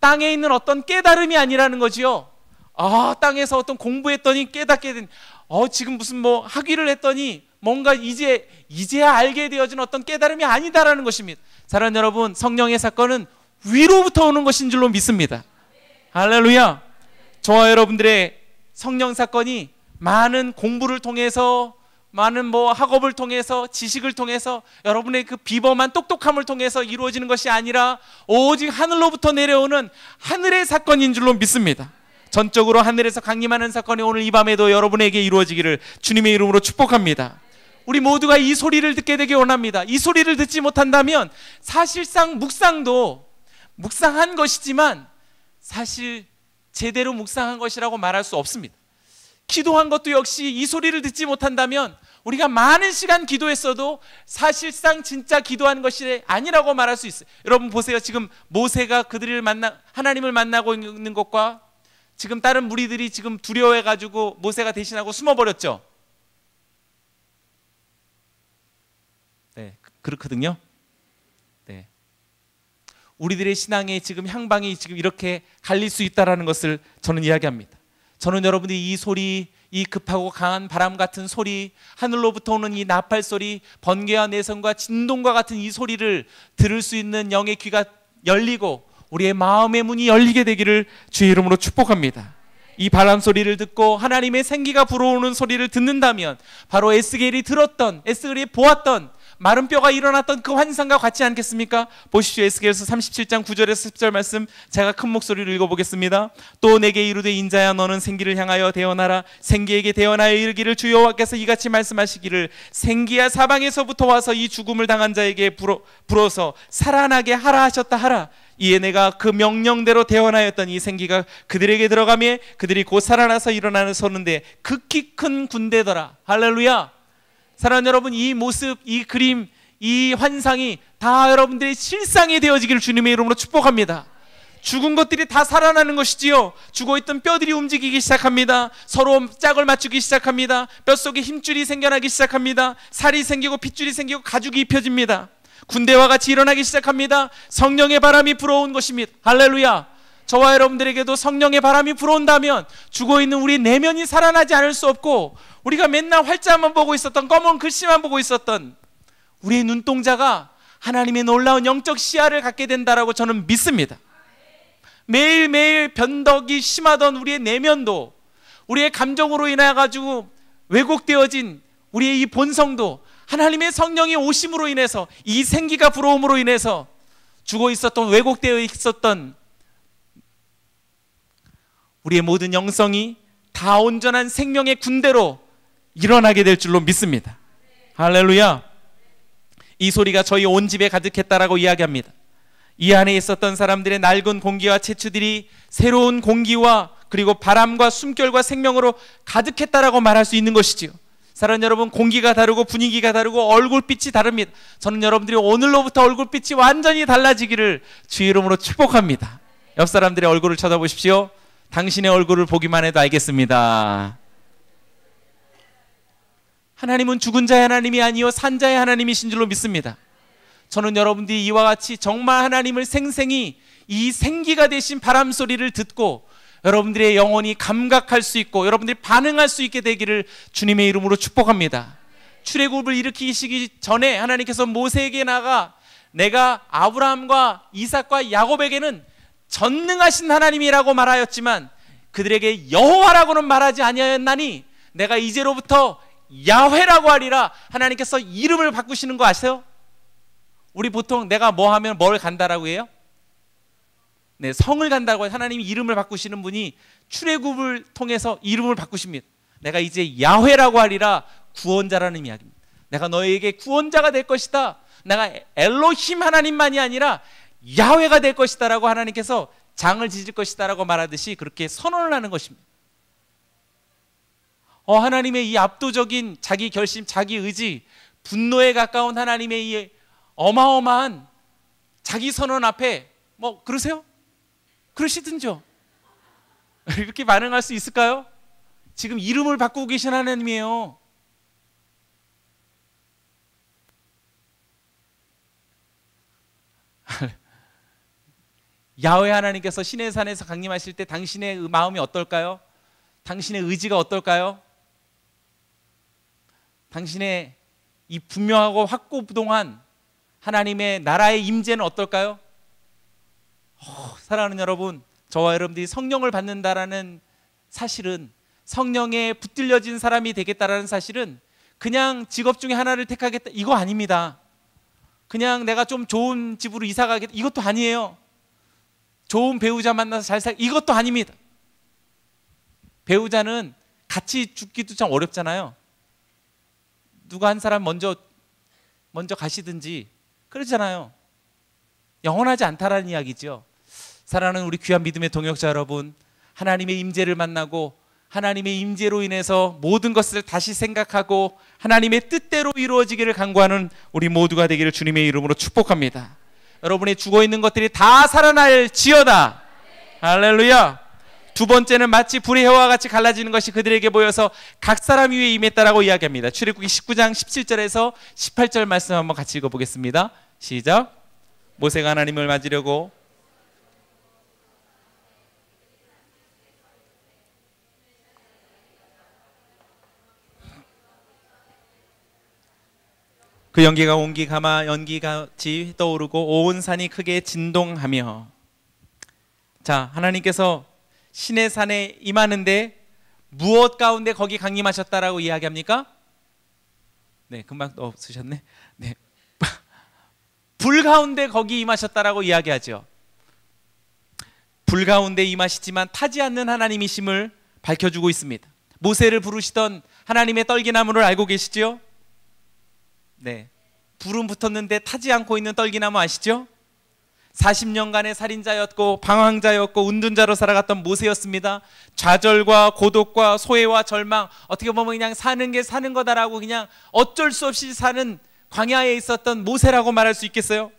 땅에 있는 어떤 깨달음이 아니라는 거지요. 아, 땅에서 어떤 공부했더니 깨닫게 된, 어, 지금 무슨 뭐 학위를 했더니 뭔가 이제, 이제야 알게 되어진 어떤 깨달음이 아니다라는 것입니다. 사랑하는 여러분, 성령의 사건은 위로부터 오는 것인 줄로 믿습니다. 할렐루야. 저와 여러분들의 성령 사건이 많은 공부를 통해서 많은 뭐 학업을 통해서 지식을 통해서 여러분의 그 비범한 똑똑함을 통해서 이루어지는 것이 아니라 오직 하늘로부터 내려오는 하늘의 사건인 줄로 믿습니다. 전적으로 하늘에서 강림하는 사건이 오늘 이 밤에도 여러분에게 이루어지기를 주님의 이름으로 축복합니다. 우리 모두가 이 소리를 듣게 되기 원합니다. 이 소리를 듣지 못한다면 사실상 묵상도 묵상한 것이지만 사실 제대로 묵상한 것이라고 말할 수 없습니다. 기도한 것도 역시 이 소리를 듣지 못한다면 우리가 많은 시간 기도했어도 사실상 진짜 기도한 것이 아니라고 말할 수 있어요. 여러분 보세요. 지금 모세가 그들을 만나 하나님을 만나고 있는 것과 지금 다른 무리들이 지금 두려워해 가지고 모세가 대신하고 숨어 버렸죠. 네, 그렇거든요. 네. 우리들의 신앙의 지금 향방이 지금 이렇게 갈릴 수 있다라는 것을 저는 이야기합니다. 저는 여러분들이 이 소리, 이 급하고 강한 바람 같은 소리, 하늘로부터 오는 이 나팔 소리, 번개와 내성과 진동과 같은 이 소리를 들을 수 있는 영의 귀가 열리고 우리의 마음의 문이 열리게 되기를 주의 이름으로 축복합니다. 이 바람 소리를 듣고 하나님의 생기가 불어오는 소리를 듣는다면 바로 에스겔이 들었던 에스겔이 보았던 마른 뼈가 일어났던 그 환상과 같지 않겠습니까? 보십시오. 에스겔서 37장 9절에서 10절 말씀 제가 큰 목소리로 읽어보겠습니다. 또 내게 이르되 인자야 너는 생기를 향하여 대언하라 생기에게 대언하여 이르기를 주여 와께서 이같이 말씀하시기를 생기야 사방에서부터 와서 이 죽음을 당한 자에게 불어, 불어서 살아나게 하라 하셨다 하라 이에 내가 그 명령대로 대원하였던 이 생기가 그들에게 들어가며 그들이 곧 살아나서 일어나는 서는데 극히 큰 군대더라 할렐루야 사랑하는 여러분, 이 모습, 이 그림, 이 환상이 다 여러분들의 실상이 되어지기를 주님의 이름으로 축복합니다. 죽은 것들이 다 살아나는 것이지요. 죽어있던 뼈들이 움직이기 시작합니다. 서로 짝을 맞추기 시작합니다. 뼛속에 힘줄이 생겨나기 시작합니다. 살이 생기고 핏줄이 생기고 가죽이 입혀집니다. 군대와 같이 일어나기 시작합니다. 성령의 바람이 불어온 것입니다. 할렐루야. 저와 여러분들에게도 성령의 바람이 불어온다면 죽어 있는 우리 내면이 살아나지 않을 수 없고 우리가 맨날 활자만 보고 있었던 검은 글씨만 보고 있었던 우리의 눈동자가 하나님의 놀라운 영적 시야를 갖게 된다라고 저는 믿습니다. 매일매일 변덕이 심하던 우리의 내면도 우리의 감정으로 인해 가지고 왜곡되어진 우리의 이 본성도 하나님의 성령이 오심으로 인해서 이 생기가 불어옴으로 인해서 죽어 있었던 왜곡되어 있었던 우리의 모든 영성이 다 온전한 생명의 군대로 일어나게 될 줄로 믿습니다. 할렐루야. 이 소리가 저희 온 집에 가득했다라고 이야기합니다. 이 안에 있었던 사람들의 낡은 공기와 채취들이 새로운 공기와 그리고 바람과 숨결과 생명으로 가득했다라고 말할 수 있는 것이지요. 사랑하는 여러분, 공기가 다르고 분위기가 다르고 얼굴빛이 다릅니다. 저는 여러분들이 오늘로부터 얼굴빛이 완전히 달라지기를 주 이름으로 축복합니다. 옆 사람들의 얼굴을 쳐다보십시오. 당신의 얼굴을 보기만 해도 알겠습니다. 하나님은 죽은 자의 하나님이 아니요 산 자의 하나님이신 줄로 믿습니다. 저는 여러분들이 이와 같이 정말 하나님을 생생히 이 생기가 되신 바람 소리를 듣고 여러분들의 영혼이 감각할 수 있고 여러분들이 반응할 수 있게 되기를 주님의 이름으로 축복합니다. 출애굽을 일으키시기 전에 하나님께서 모세에게 나가 내가 아브라함과 이삭과 야곱에게는 전능하신 하나님이라고 말하였지만 그들에게 여호와라고는 말하지 아니하였나니 내가 이제로부터 야훼라고 하리라 하나님께서 이름을 바꾸시는 거 아세요? 우리 보통 내가 뭐 하면 뭘 간다라고 해요? 네, 성을 간다고 하나님이 이름을 바꾸시는 분이 출애굽을 통해서 이름을 바꾸십니다. 내가 이제 야훼라고 하리라 구원자라는 이야기입니다. 내가 너에게 구원자가 될 것이다. 내가 엘로힘 하나님만이 아니라 야훼가 될 것이다라고 하나님께서 장을 지질 것이다라고 말하듯이 그렇게 선언을 하는 것입니다. 어, 하나님의 이 압도적인 자기 결심, 자기 의지, 분노에 가까운 하나님의 이 어마어마한 자기 선언 앞에 뭐 그러세요? 그러시든죠. *laughs* 이렇게 반응할 수 있을까요? 지금 이름을 바꾸고 계신 하나님이에요. 야훼 하나님께서 신의 산에서 강림하실 때 당신의 마음이 어떨까요? 당신의 의지가 어떨까요? 당신의 이 분명하고 확고부동한 하나님의 나라의 임재는 어떨까요? 어, 사랑하는 여러분, 저와 여러분들이 성령을 받는다라는 사실은 성령에 붙들려진 사람이 되겠다라는 사실은 그냥 직업 중에 하나를 택하겠다 이거 아닙니다. 그냥 내가 좀 좋은 집으로 이사 가겠다 이것도 아니에요. 좋은 배우자 만나서 잘 살 이것도 아닙니다. 배우자는 같이 죽기도 참 어렵잖아요. 누가 한 사람 먼저 먼저 가시든지 그러잖아요. 영원하지 않다라는 이야기죠. 사랑하는 우리 귀한 믿음의 동역자 여러분, 하나님의 임재를 만나고 하나님의 임재로 인해서 모든 것을 다시 생각하고 하나님의 뜻대로 이루어지기를 간구하는 우리 모두가 되기를 주님의 이름으로 축복합니다. 여러분의 죽어 있는 것들이 다 살아날 지어다. 할렐루야. 두 번째는 마치 불의 혀와 같이 갈라지는 것이 그들에게 보여서 각 사람 위에 임했다라고 이야기합니다. 출애굽기 19장 17절에서 18절 말씀 한번 같이 읽어보겠습니다. 시작. 모세가 하나님을 맞으려고 그 연기가 온기 가마 연기같이 떠오르고 온 산이 크게 진동하며 자 하나님께서 신의 산에 임하는데 무엇 가운데 거기 강림하셨다라고 이야기합니까? 네 금방 없으셨네 네. *laughs* 불 가운데 거기 임하셨다라고 이야기하죠 불 가운데 임하시지만 타지 않는 하나님이심을 밝혀주고 있습니다 모세를 부르시던 하나님의 떨기나무를 알고 계시죠? 네. 불은 붙었는데 타지 않고 있는 떨기나무 아시죠? 40년간의 살인자였고 방황자였고 운둔자로 살아갔던 모세였습니다. 좌절과 고독과 소외와 절망 어떻게 보면 그냥 사는 게 사는 거다라고 그냥 어쩔 수 없이 사는 광야에 있었던 모세라고 말할 수 있겠어요?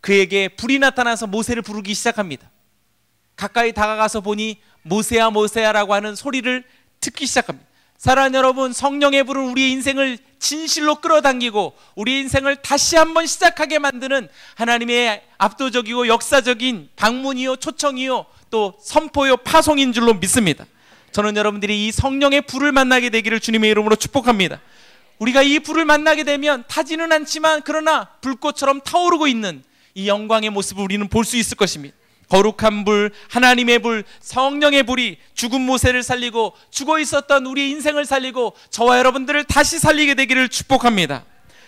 그에게 불이 나타나서 모세를 부르기 시작합니다. 가까이 다가가서 보니 모세야 모세야라고 하는 소리를 듣기 시작합니다. 사랑하는 여러분, 성령의 불은 우리의 인생을 진실로 끌어당기고 우리 인생을 다시 한번 시작하게 만드는 하나님의 압도적이고 역사적인 방문이요, 초청이요, 또 선포요, 파송인 줄로 믿습니다. 저는 여러분들이 이 성령의 불을 만나게 되기를 주님의 이름으로 축복합니다. 우리가 이 불을 만나게 되면 타지는 않지만 그러나 불꽃처럼 타오르고 있는 이 영광의 모습을 우리는 볼 수 있을 것입니다. 거룩한 불, 하나님의 불, 성령의 불이 죽은 모세를 살리고 죽어 있었던 우리의 인생을 살리고 저와 여러분들을 다시 살리게 되기를 축복합니다.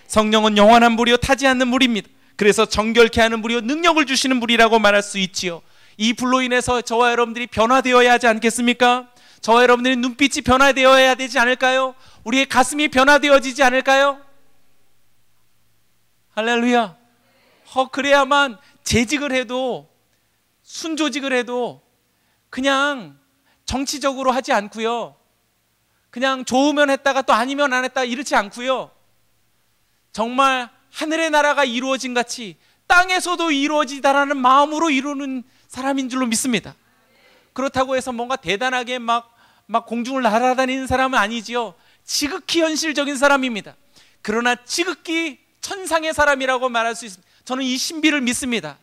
성령은 영원한 불이요 타지 않는 불입니다. 그래서 정결케 하는 불이요 능력을 주시는 불이라고 말할 수 있지요. 이 불로 인해서 저와 여러분들이 변화되어야 하지 않겠습니까? 저와 여러분들의 눈빛이 변화되어야 되지 않을까요? 우리의 가슴이 변화되어지지 않을까요? 할렐루야. 어, 그래야만 재직을 해도 순조직을 해도 그냥 정치적으로 하지 않고요. 그냥 좋으면 했다가 또 아니면 안 했다 이렇지 않고요. 정말 하늘의 나라가 이루어진 같이 땅에서도 이루어지다라는 마음으로 이루는 사람인 줄로 믿습니다. 그렇다고 해서 뭔가 대단하게 막, 막 공중을 날아다니는 사람은 아니지요. 지극히 현실적인 사람입니다. 그러나 지극히 천상의 사람이라고 말할 수 있습니다. 저는 이 신비를 믿습니다.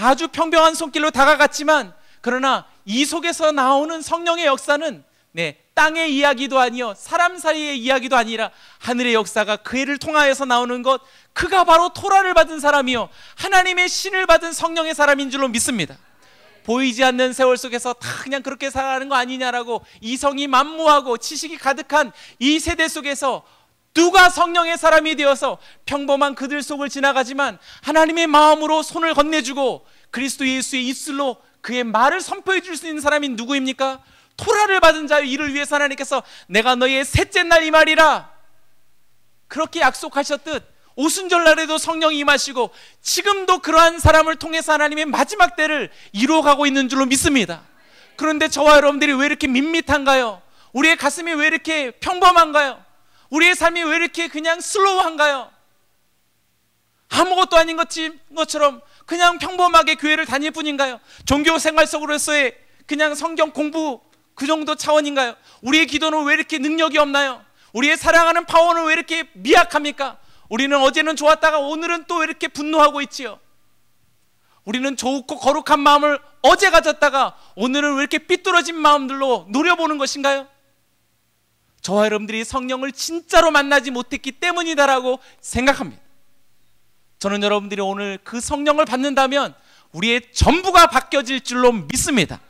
아주 평평한 손길로 다가갔지만 그러나 이 속에서 나오는 성령의 역사는 네, 땅의 이야기도 아니요 사람 사이의 이야기도 아니라 하늘의 역사가 그 애를 통하여서 나오는 것 그가 바로 토라를 받은 사람이요 하나님의 신을 받은 성령의 사람인 줄로 믿습니다. 보이지 않는 세월 속에서 다 그냥 그렇게 살아가는 거 아니냐라고 이성이 만무하고 지식이 가득한 이 세대 속에서 누가 성령의 사람이 되어서 평범한 그들 속을 지나가지만 하나님의 마음으로 손을 건네주고 그리스도 예수의 입술로 그의 말을 선포해 줄 수 있는 사람이 누구입니까? 토라를 받은 자의 일을 위해서 하나님께서 내가 너희의 셋째 날 이 말이라 그렇게 약속하셨듯 오순절 날에도 성령이 임하시고 지금도 그러한 사람을 통해서 하나님의 마지막 때를 이루어가고 있는 줄로 믿습니다. 그런데 저와 여러분들이 왜 이렇게 밋밋한가요? 우리의 가슴이 왜 이렇게 평범한가요? 우리의 삶이 왜 이렇게 그냥 슬로우한가요? 아무것도 아닌 것처럼 그냥 평범하게 교회를 다닐 뿐인가요? 종교 생활 속으로서의 그냥 성경 공부 그 정도 차원인가요? 우리의 기도는 왜 이렇게 능력이 없나요? 우리의 사랑하는 파워는 왜 이렇게 미약합니까? 우리는 어제는 좋았다가 오늘은 또 이렇게 분노하고 있지요. 우리는 좋고 거룩한 마음을 어제 가졌다가 오늘은 왜 이렇게 삐뚤어진 마음들로 노려보는 것인가요? 저와 여러분들이 성령을 진짜로 만나지 못했기 때문이다라고 생각합니다. 저는 여러분들이 오늘 그 성령을 받는다면 우리의 전부가 바뀌어질 줄로 믿습니다.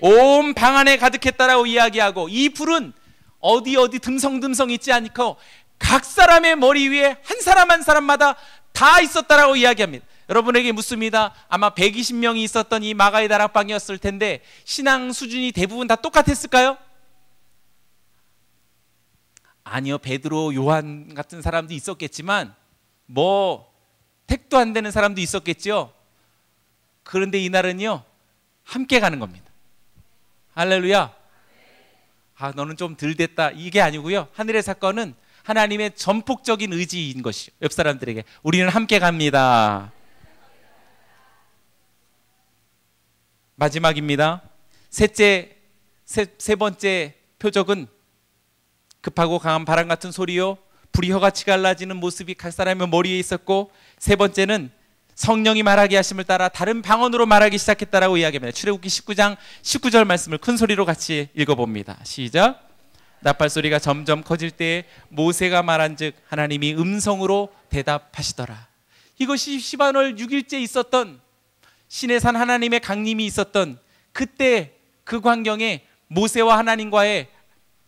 온 방 안에 가득했다라고 이야기하고 이 불은 어디 어디 듬성듬성 있지 않고 각 사람의 머리 위에 한 사람 한 사람마다 다 있었다라고 이야기합니다. 여러분에게 묻습니다. 아마 120명이 있었던 이 마가의 다락방이었을 텐데 신앙 수준이 대부분 다 똑같았을까요? 아니요. 베드로, 요한 같은 사람도 있었겠지만 뭐 택도 안 되는 사람도 있었겠죠. 그런데 이날은요. 함께 가는 겁니다. 할렐루야. 아, 너는 좀 덜 됐다. 이게 아니고요. 하늘의 사건은 하나님의 전폭적인 의지인 것이요. 옆 사람들에게 우리는 함께 갑니다. 마지막입니다. 셋째 세, 세 번째 표적은 급하고 강한 바람 같은 소리요. 불이 혀같이 갈라지는 모습이 각 사람의 머리에 있었고 세 번째는 성령이 말하게 하심을 따라 다른 방언으로 말하기 시작했다라고 이야기합니다. 출애굽기 19장 19절 말씀을 큰 소리로 같이 읽어봅니다. 시작. 나팔 소리가 점점 커질 때에 모세가 말한즉 하나님이 음성으로 대답하시더라. 이것이 시반월 6일째 있었던 신의 산 하나님의 강림이 있었던 그때 그 광경에 모세와 하나님과의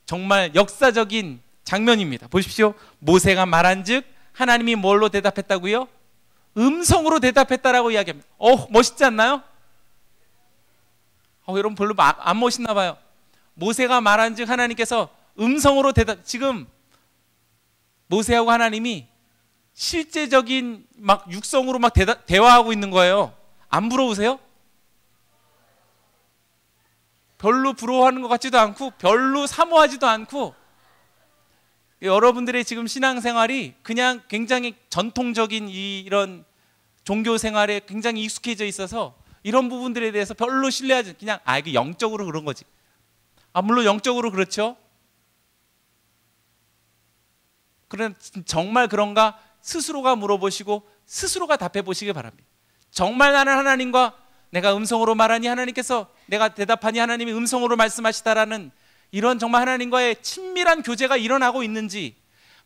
정말 역사적인 장면입니다. 보십시오. 모세가 말한즉 하나님이 뭘로 대답했다고요? 음성으로 대답했다라고 이야기합니다. 어, 멋있지 않나요? 어, 여러분 별로 안 멋있나 봐요. 모세가 말한즉 하나님께서 음성으로 대답 지금 모세하고 하나님이 실제적인 막 육성으로 막 대다, 대화하고 있는 거예요. 안 부러우세요? 별로 부러워하는 것 같지도 않고 별로 사모하지도 않고 여러분들의 지금 신앙생활이 그냥 굉장히 전통적인 이런 종교 생활에 굉장히 익숙해져 있어서 이런 부분들에 대해서 별로 신뢰하지 그냥 아 이게 영적으로 그런 거지. 아 물론 영적으로 그렇죠. 그런 정말 그런가 스스로가 물어보시고 스스로가 답해 보시기 바랍니다. 정말 나는 하나님과 내가 음성으로 말하니 하나님께서 내가 대답하니 하나님이 음성으로 말씀하시다라는 이런 정말 하나님과의 친밀한 교제가 일어나고 있는지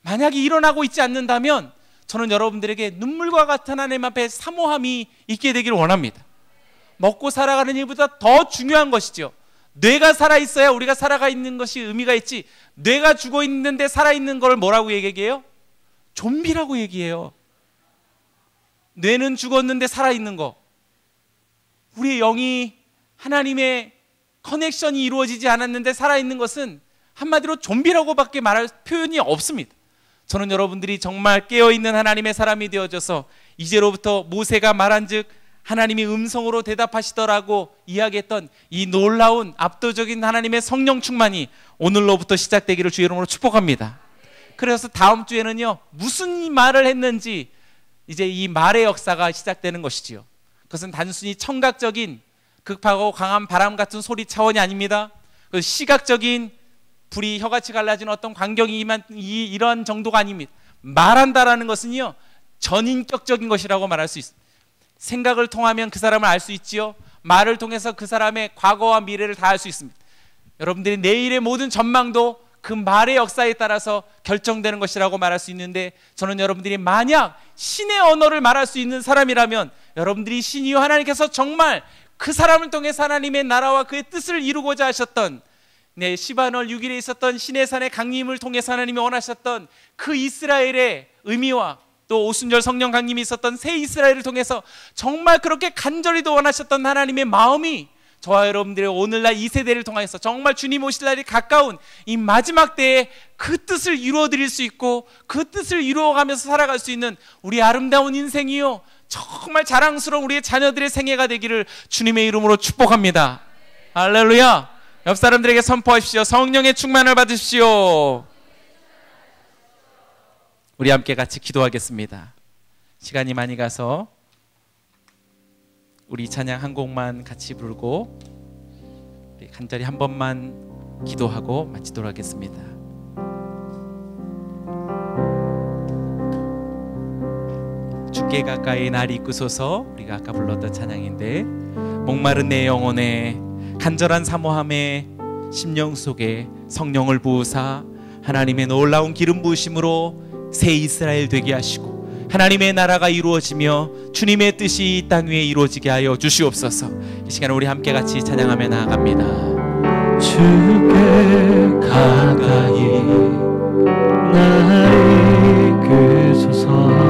만약에 일어나고 있지 않는다면 저는 여러분들에게 눈물과 같은 하나님 앞에 사모함이 있게 되기를 원합니다. 먹고 살아가는 일보다 더 중요한 것이죠. 뇌가 살아 있어야 우리가 살아가 있는 것이 의미가 있지. 뇌가 죽어 있는데 살아 있는 걸 뭐라고 얘기해요? 좀비라고 얘기해요. 뇌는 죽었는데 살아 있는 거. 우리의 영이 하나님의 커넥션이 이루어지지 않았는데 살아 있는 것은 한마디로 좀비라고밖에 말할 표현이 없습니다. 저는 여러분들이 정말 깨어 있는 하나님의 사람이 되어져서 이제로부터 모세가 말한 즉 하나님이 음성으로 대답하시더라고 이야기했던 이 놀라운 압도적인 하나님의 성령 충만이 오늘로부터 시작되기를 주의 이름으로 축복합니다. 그래서 다음 주에는요 무슨 말을 했는지 이제 이 말의 역사가 시작되는 것이지요. 그것은 단순히 청각적인 급하고 강한 바람 같은 소리 차원이 아닙니다. 그 시각적인 불이 혀같이 갈라진 어떤 광경이만 이런 정도가 아닙니다. 말한다라는 것은요 전인격적인 것이라고 말할 수 있습니다. 생각을 통하면 그 사람을 알 수 있지요. 말을 통해서 그 사람의 과거와 미래를 다 알 수 있습니다. 여러분들이 내일의 모든 전망도 그 말의 역사에 따라서 결정되는 것이라고 말할 수 있는데 저는 여러분들이 만약 신의 언어를 말할 수 있는 사람이라면 여러분들이 신이요 하나님께서 정말 그 사람을 통해서 하나님의 나라와 그의 뜻을 이루고자 하셨던 네, 시바널 6일에 있었던 신의 산의 강림을 통해서 하나님이 원하셨던 그 이스라엘의 의미와 또 오순절 성령 강림이 있었던 새 이스라엘을 통해서 정말 그렇게 간절히도 원하셨던 하나님의 마음이 저와 여러분들의 오늘날 이 세대를 통해서 정말 주님 오실 날이 가까운 이 마지막 때에 그 뜻을 이루어 드릴 수 있고 그 뜻을 이루어 가면서 살아갈 수 있는 우리 아름다운 인생이요 정말 자랑스러운 우리의 자녀들의 생애가 되기를 주님의 이름으로 축복합니다. 할렐루야. 옆 사람들에게 선포하십시오. 성령의 충만을 받으십시오. 우리 함께 같이 기도하겠습니다. 시간이 많이 가서 우리 찬양 한 곡만 같이 부르고 간절히 한 번만 기도하고 마치도록 하겠습니다. 주께 가까이 날 이끄소서 우리가 아까 불렀던 찬양인데 목마른 내 영혼에 간절한 사모함에 심령 속에 성령을 부으사 하나님의 놀라운 기름 부으심으로 새 이스라엘 되게 하시고 하나님의 나라가 이루어지며 주님의 뜻이 이 땅 위에 이루어지게 하여 주시옵소서. 이 시간 우리 함께 같이 찬양하며 나아갑니다. 주께 가까이 나를 이끄소서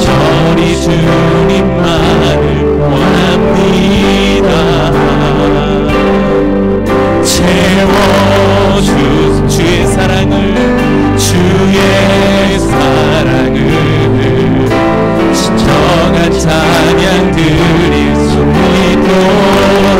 저리 주님만을 원합니다. 채워주 주의 사랑을 주의 사랑을 진정한 찬양 드릴 수 있도록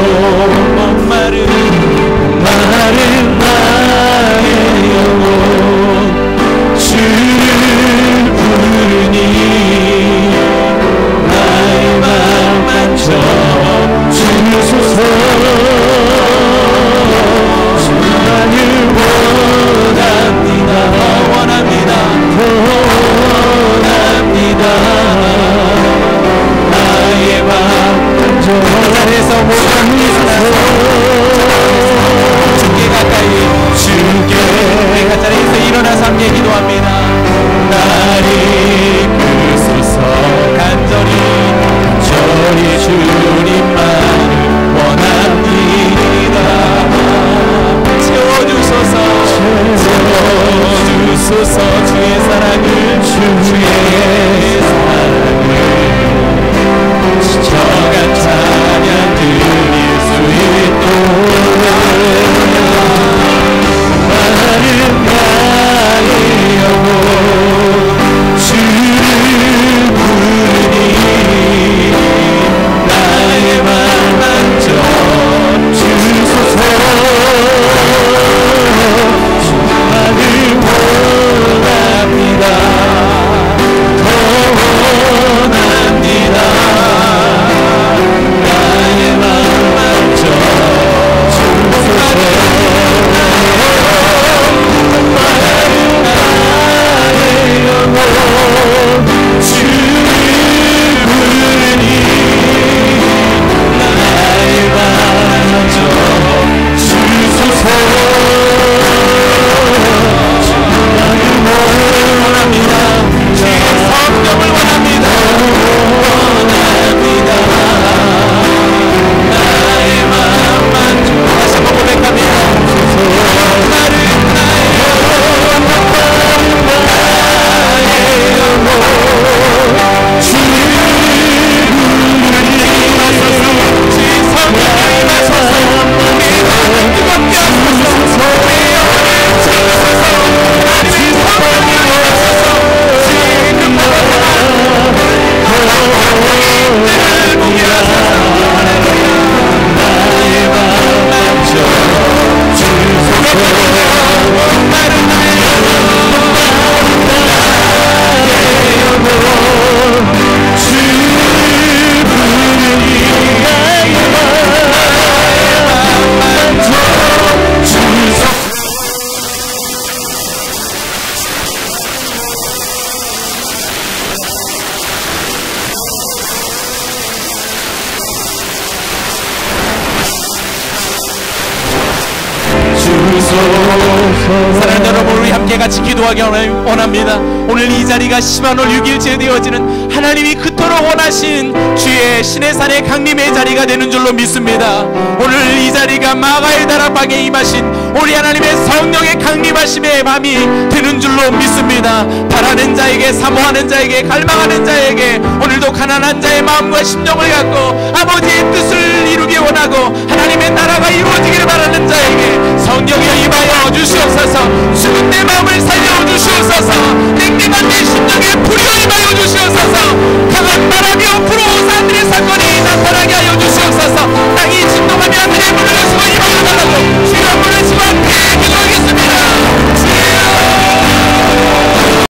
갈망하는 자에게 오늘도 가난한 자의 마음과 심령을 갖고 아버지